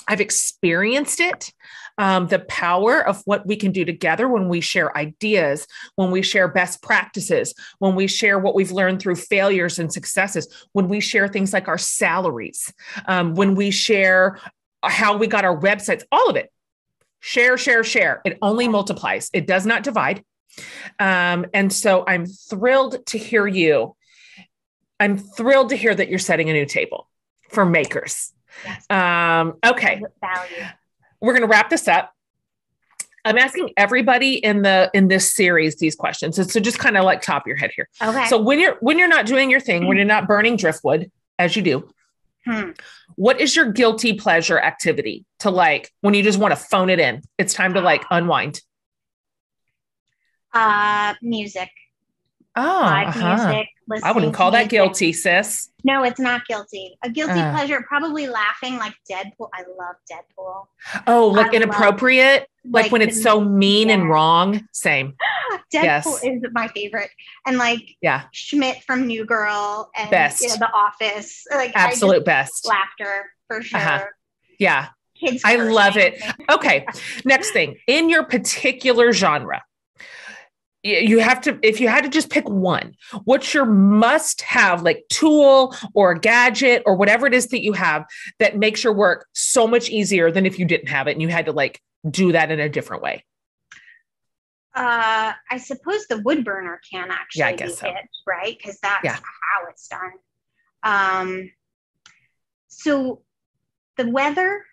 I've experienced it. Um, the power of what we can do together when we share ideas, when we share best practices, when we share what we've learned through failures and successes, when we share things like our salaries, um, when we share how we got our websites, all of it. Share, share, share. It only multiplies, it does not divide. Um, and so I'm thrilled to hear you. I'm thrilled to hear that you're setting a new table for makers. Yes. Um, okay. Value. We're going to wrap this up. I'm asking everybody in the in this series these questions. So, so just kind of like top your head here. Okay. So when you're when you're not doing your thing, when you're not burning driftwood, as you do, hmm. what is your guilty pleasure activity to like when you just want to phone it in? It's time to like unwind. Uh, music. Oh, live uh-huh. music. I wouldn't call that guilty, sis. No, it's not guilty. A guilty uh. pleasure, probably laughing like Deadpool. I love Deadpool. Oh, like I inappropriate, love, like, like, when it's so mean yeah. and wrong. Same. *laughs* Deadpool yes. is my favorite, and like yeah, Schmidt from New Girl and best. You know, The Office. Like absolute best laughter for uh-huh. sure. Uh-huh. Yeah. Kids I love it. Okay. Next thing in your particular genre, you have to if you had to just pick one what's your must have like tool or gadget or whatever it is that you have that makes your work so much easier than if you didn't have it and you had to like do that in a different way uh i suppose the wood burner can actually yeah, I guess so. it, right because that's yeah. how it's done um so the weather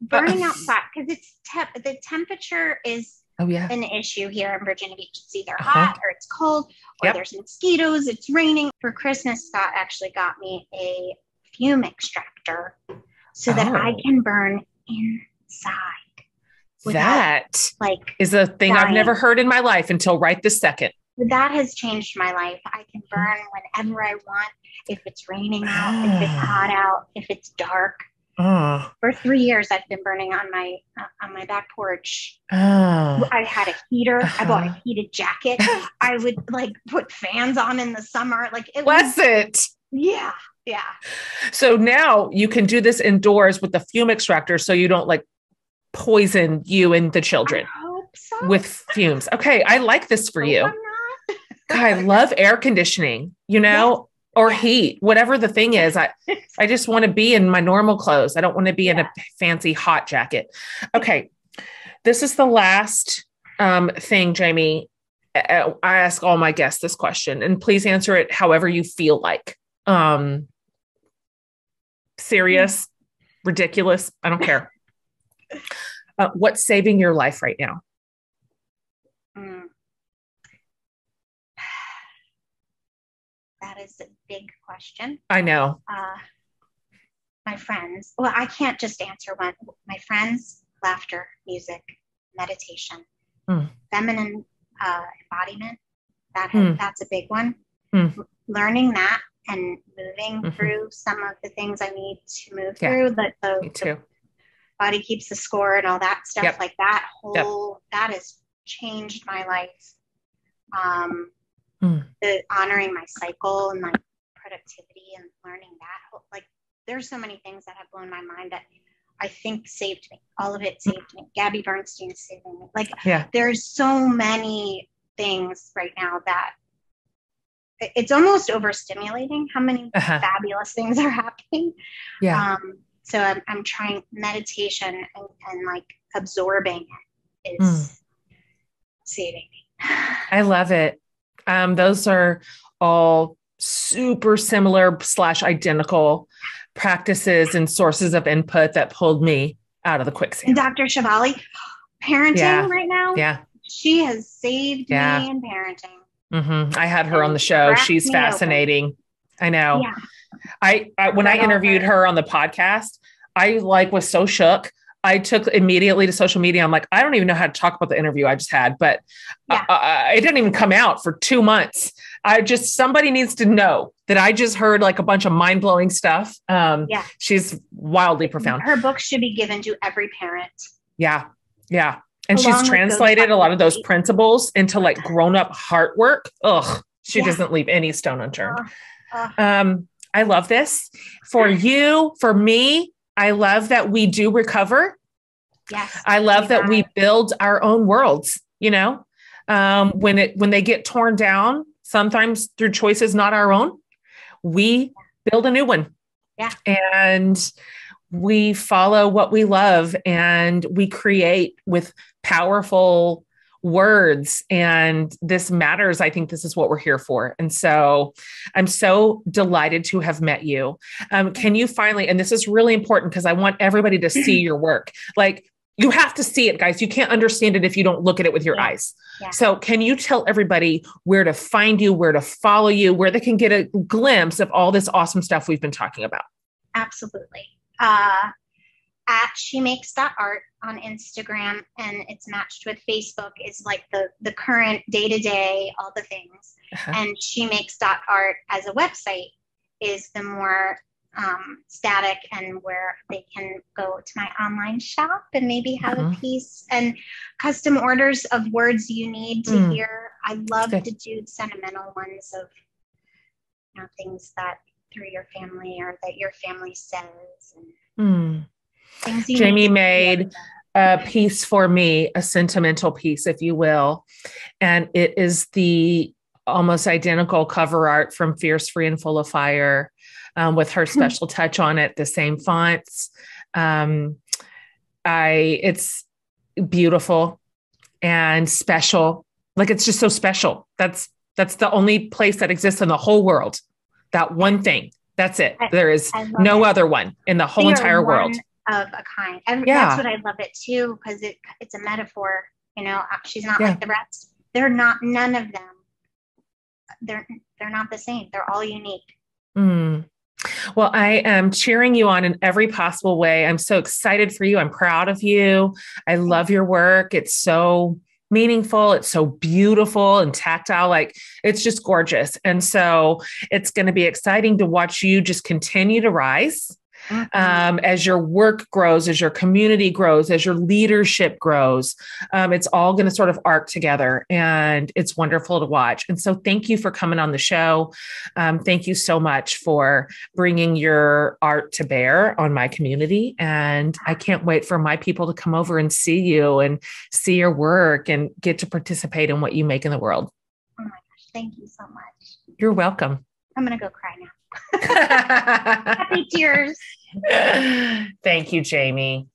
burning outside because it's te- the temperature is oh yeah an issue here in Virginia Beach. It's either uh-huh. hot or it's cold, or yep. there's mosquitoes, it's raining. For Christmas, Scott actually got me a fume extractor so that I oh. can burn inside. That like is a thing dying. I've never heard in my life until right this second. That has changed my life. I can burn whenever I want. If it's raining out, if it's hot out, if it's dark. Oh. For three years, I've been burning on my uh, on my back porch. Oh. I had a heater. Uh-huh. I bought a uh-huh. heated jacket. *laughs* I would like put fans on in the summer. Like it was, was it. Yeah, yeah. So now you can do this indoors with the fume extractor, so you don't like poison you and the children so. with fumes. Okay, I like this for you. God, I love air conditioning. You *laughs* know, or heat, whatever the thing is. I *laughs* I just want to be in my normal clothes. I don't want to be yeah. in a fancy hot jacket. Okay. This is the last um, thing, Jaime. I ask all my guests this question, and please answer it however you feel like. Um, serious, ridiculous. I don't care. *laughs* Uh, what's saving your life right now? *sighs* that is big question. I know. Uh, my friends, well, I can't just answer one. My friends, laughter, music, meditation, mm. feminine uh, embodiment. That has, mm. that's a big one. Mm. Learning that and moving mm-hmm. through some of the things I need to move yeah. through. That the, Me too. The body keeps the score and all that stuff. Yep. Like that whole yep. that has changed my life. Um, mm. the honoring my cycle and like productivity and learning that like there's so many things that have blown my mind that I think saved me. All of it saved me. Gabby Bernstein saving me. Like yeah. there's so many things right now that it's almost overstimulating how many uh-huh. fabulous things are happening. Yeah. Um, so I'm, I'm trying meditation and, and like absorbing is mm. saving me. *sighs* I love it. Um, those are all super similar slash identical practices and sources of input that pulled me out of the quicksand. Dr. Shefali, parenting yeah. right now. Yeah. She has saved yeah. me in parenting. Mm-hmm. I had her on the show. She's fascinating. Open. I know. Yeah. I, I when I interviewed her on the podcast, I like was so shook I took immediately to social media. I'm like, I don't even know how to talk about the interview I just had, but yeah. uh, uh it didn't even come out for two months. I just, somebody needs to know that I just heard like a bunch of mind blowing stuff. Um, yeah. She's wildly profound. Her book should be given to every parent. Yeah. Yeah. And Along she's translated a lot of those principles into like grown up heart work. Ugh. She yeah. doesn't leave any stone unturned. Uh, uh. Um, I love this for you, for me, I love that we do recover. Yes. I love that we build our own worlds, you know, um, when it, when they get torn down, sometimes through choices not our own, we build a new one. Yeah. And we follow what we love and we create with powerful words. And this matters. I think this is what we're here for. And so i'm so delighted to have met you. Um, can you finally and this is really important because i want everybody to see your work. Like you have to see it guys you can't understand it if you don't look at it with your yeah. eyes yeah. so can you tell everybody where to find you where to follow you where they can get a glimpse of all this awesome stuff we've been talking about absolutely uh, at she makes that art on Instagram and it's matched with Facebook is like the the current day to day all the things uh-huh. and she makes dot art as a website is the more um, static and where they can go to my online shop and maybe have uh-huh. a piece and custom orders of words you need to mm. hear. I love to do sentimental ones of you know things that through your family or that your family says and mm. Jaime made a piece for me, a sentimental piece, if you will. And it is the almost identical cover art from Fierce, Free, and Full of Fire um, with her hmm. special touch on it, the same fonts. Um, I, it's beautiful and special. Like it's just so special. That's, that's the only place that exists in the whole world. That one thing. That's it. There is no it. other one in the whole entire world of a kind. And yeah. that's what I love it too, because it it's a metaphor You know, uh, she's not yeah. like the rest. They're not. None of them. They're they're not the same. They're all unique. Mm. Well, I am cheering you on in every possible way. I'm so excited for you. I'm proud of you. I love your work. It's so meaningful. It's so beautiful and tactile. Like it's just gorgeous. And so it's going to be exciting to watch you just continue to rise. Um, as your work grows, as your community grows, as your leadership grows, um, it's all going to sort of arc together, and it's wonderful to watch. And so, thank you for coming on the show. Um, thank you so much for bringing your art to bear on my community, and I can't wait for my people to come over and see you and see your work and get to participate in what you make in the world. Oh my gosh! Thank you so much. You're welcome. I'm gonna go cry now. Happy *laughs* tears. Thank you, Jaime.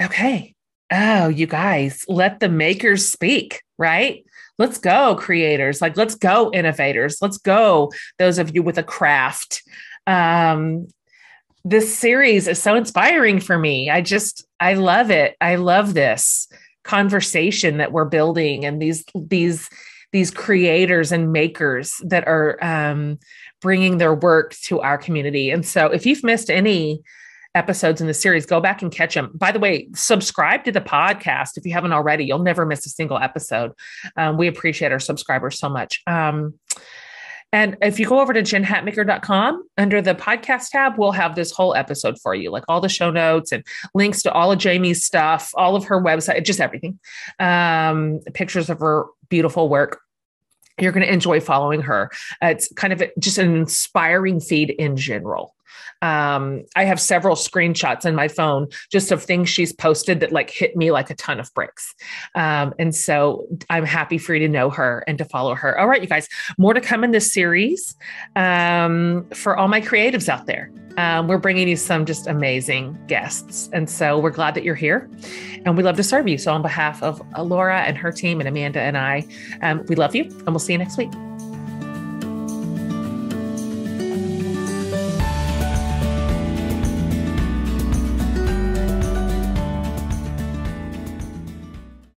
Okay. Oh, you guys, let the makers speak, right? Let's go, creators. Like, let's go, innovators. Let's go, those of you with a craft. Um, this series is so inspiring for me. I just, I love it. I love this conversation that we're building and these, these, these creators and makers that are um, bringing their work to our community. And so if you've missed any episodes in the series, go back and catch them. By the way, subscribe to the podcast if you haven't already. You'll never miss a single episode. Um, we appreciate our subscribers so much. Um, and if you go over to jenhatmaker.com under the podcast tab, we'll have this whole episode for you, like all the show notes and links to all of Jaime's stuff, all of her website, just everything, um, pictures of her beautiful work you're going to enjoy following her. Uh, it's kind of just an inspiring feed in general. Um, I have several screenshots in my phone just of things she's posted that like hit me like a ton of bricks. Um, and so I'm happy for you to know her and to follow her. All right, you guys, more to come in this series um, for all my creatives out there. Um, we're bringing you some just amazing guests. And so we're glad that you're here and we love to serve you. So, on behalf of Laura and her team and Amanda and I, um, we love you and we'll see you next week.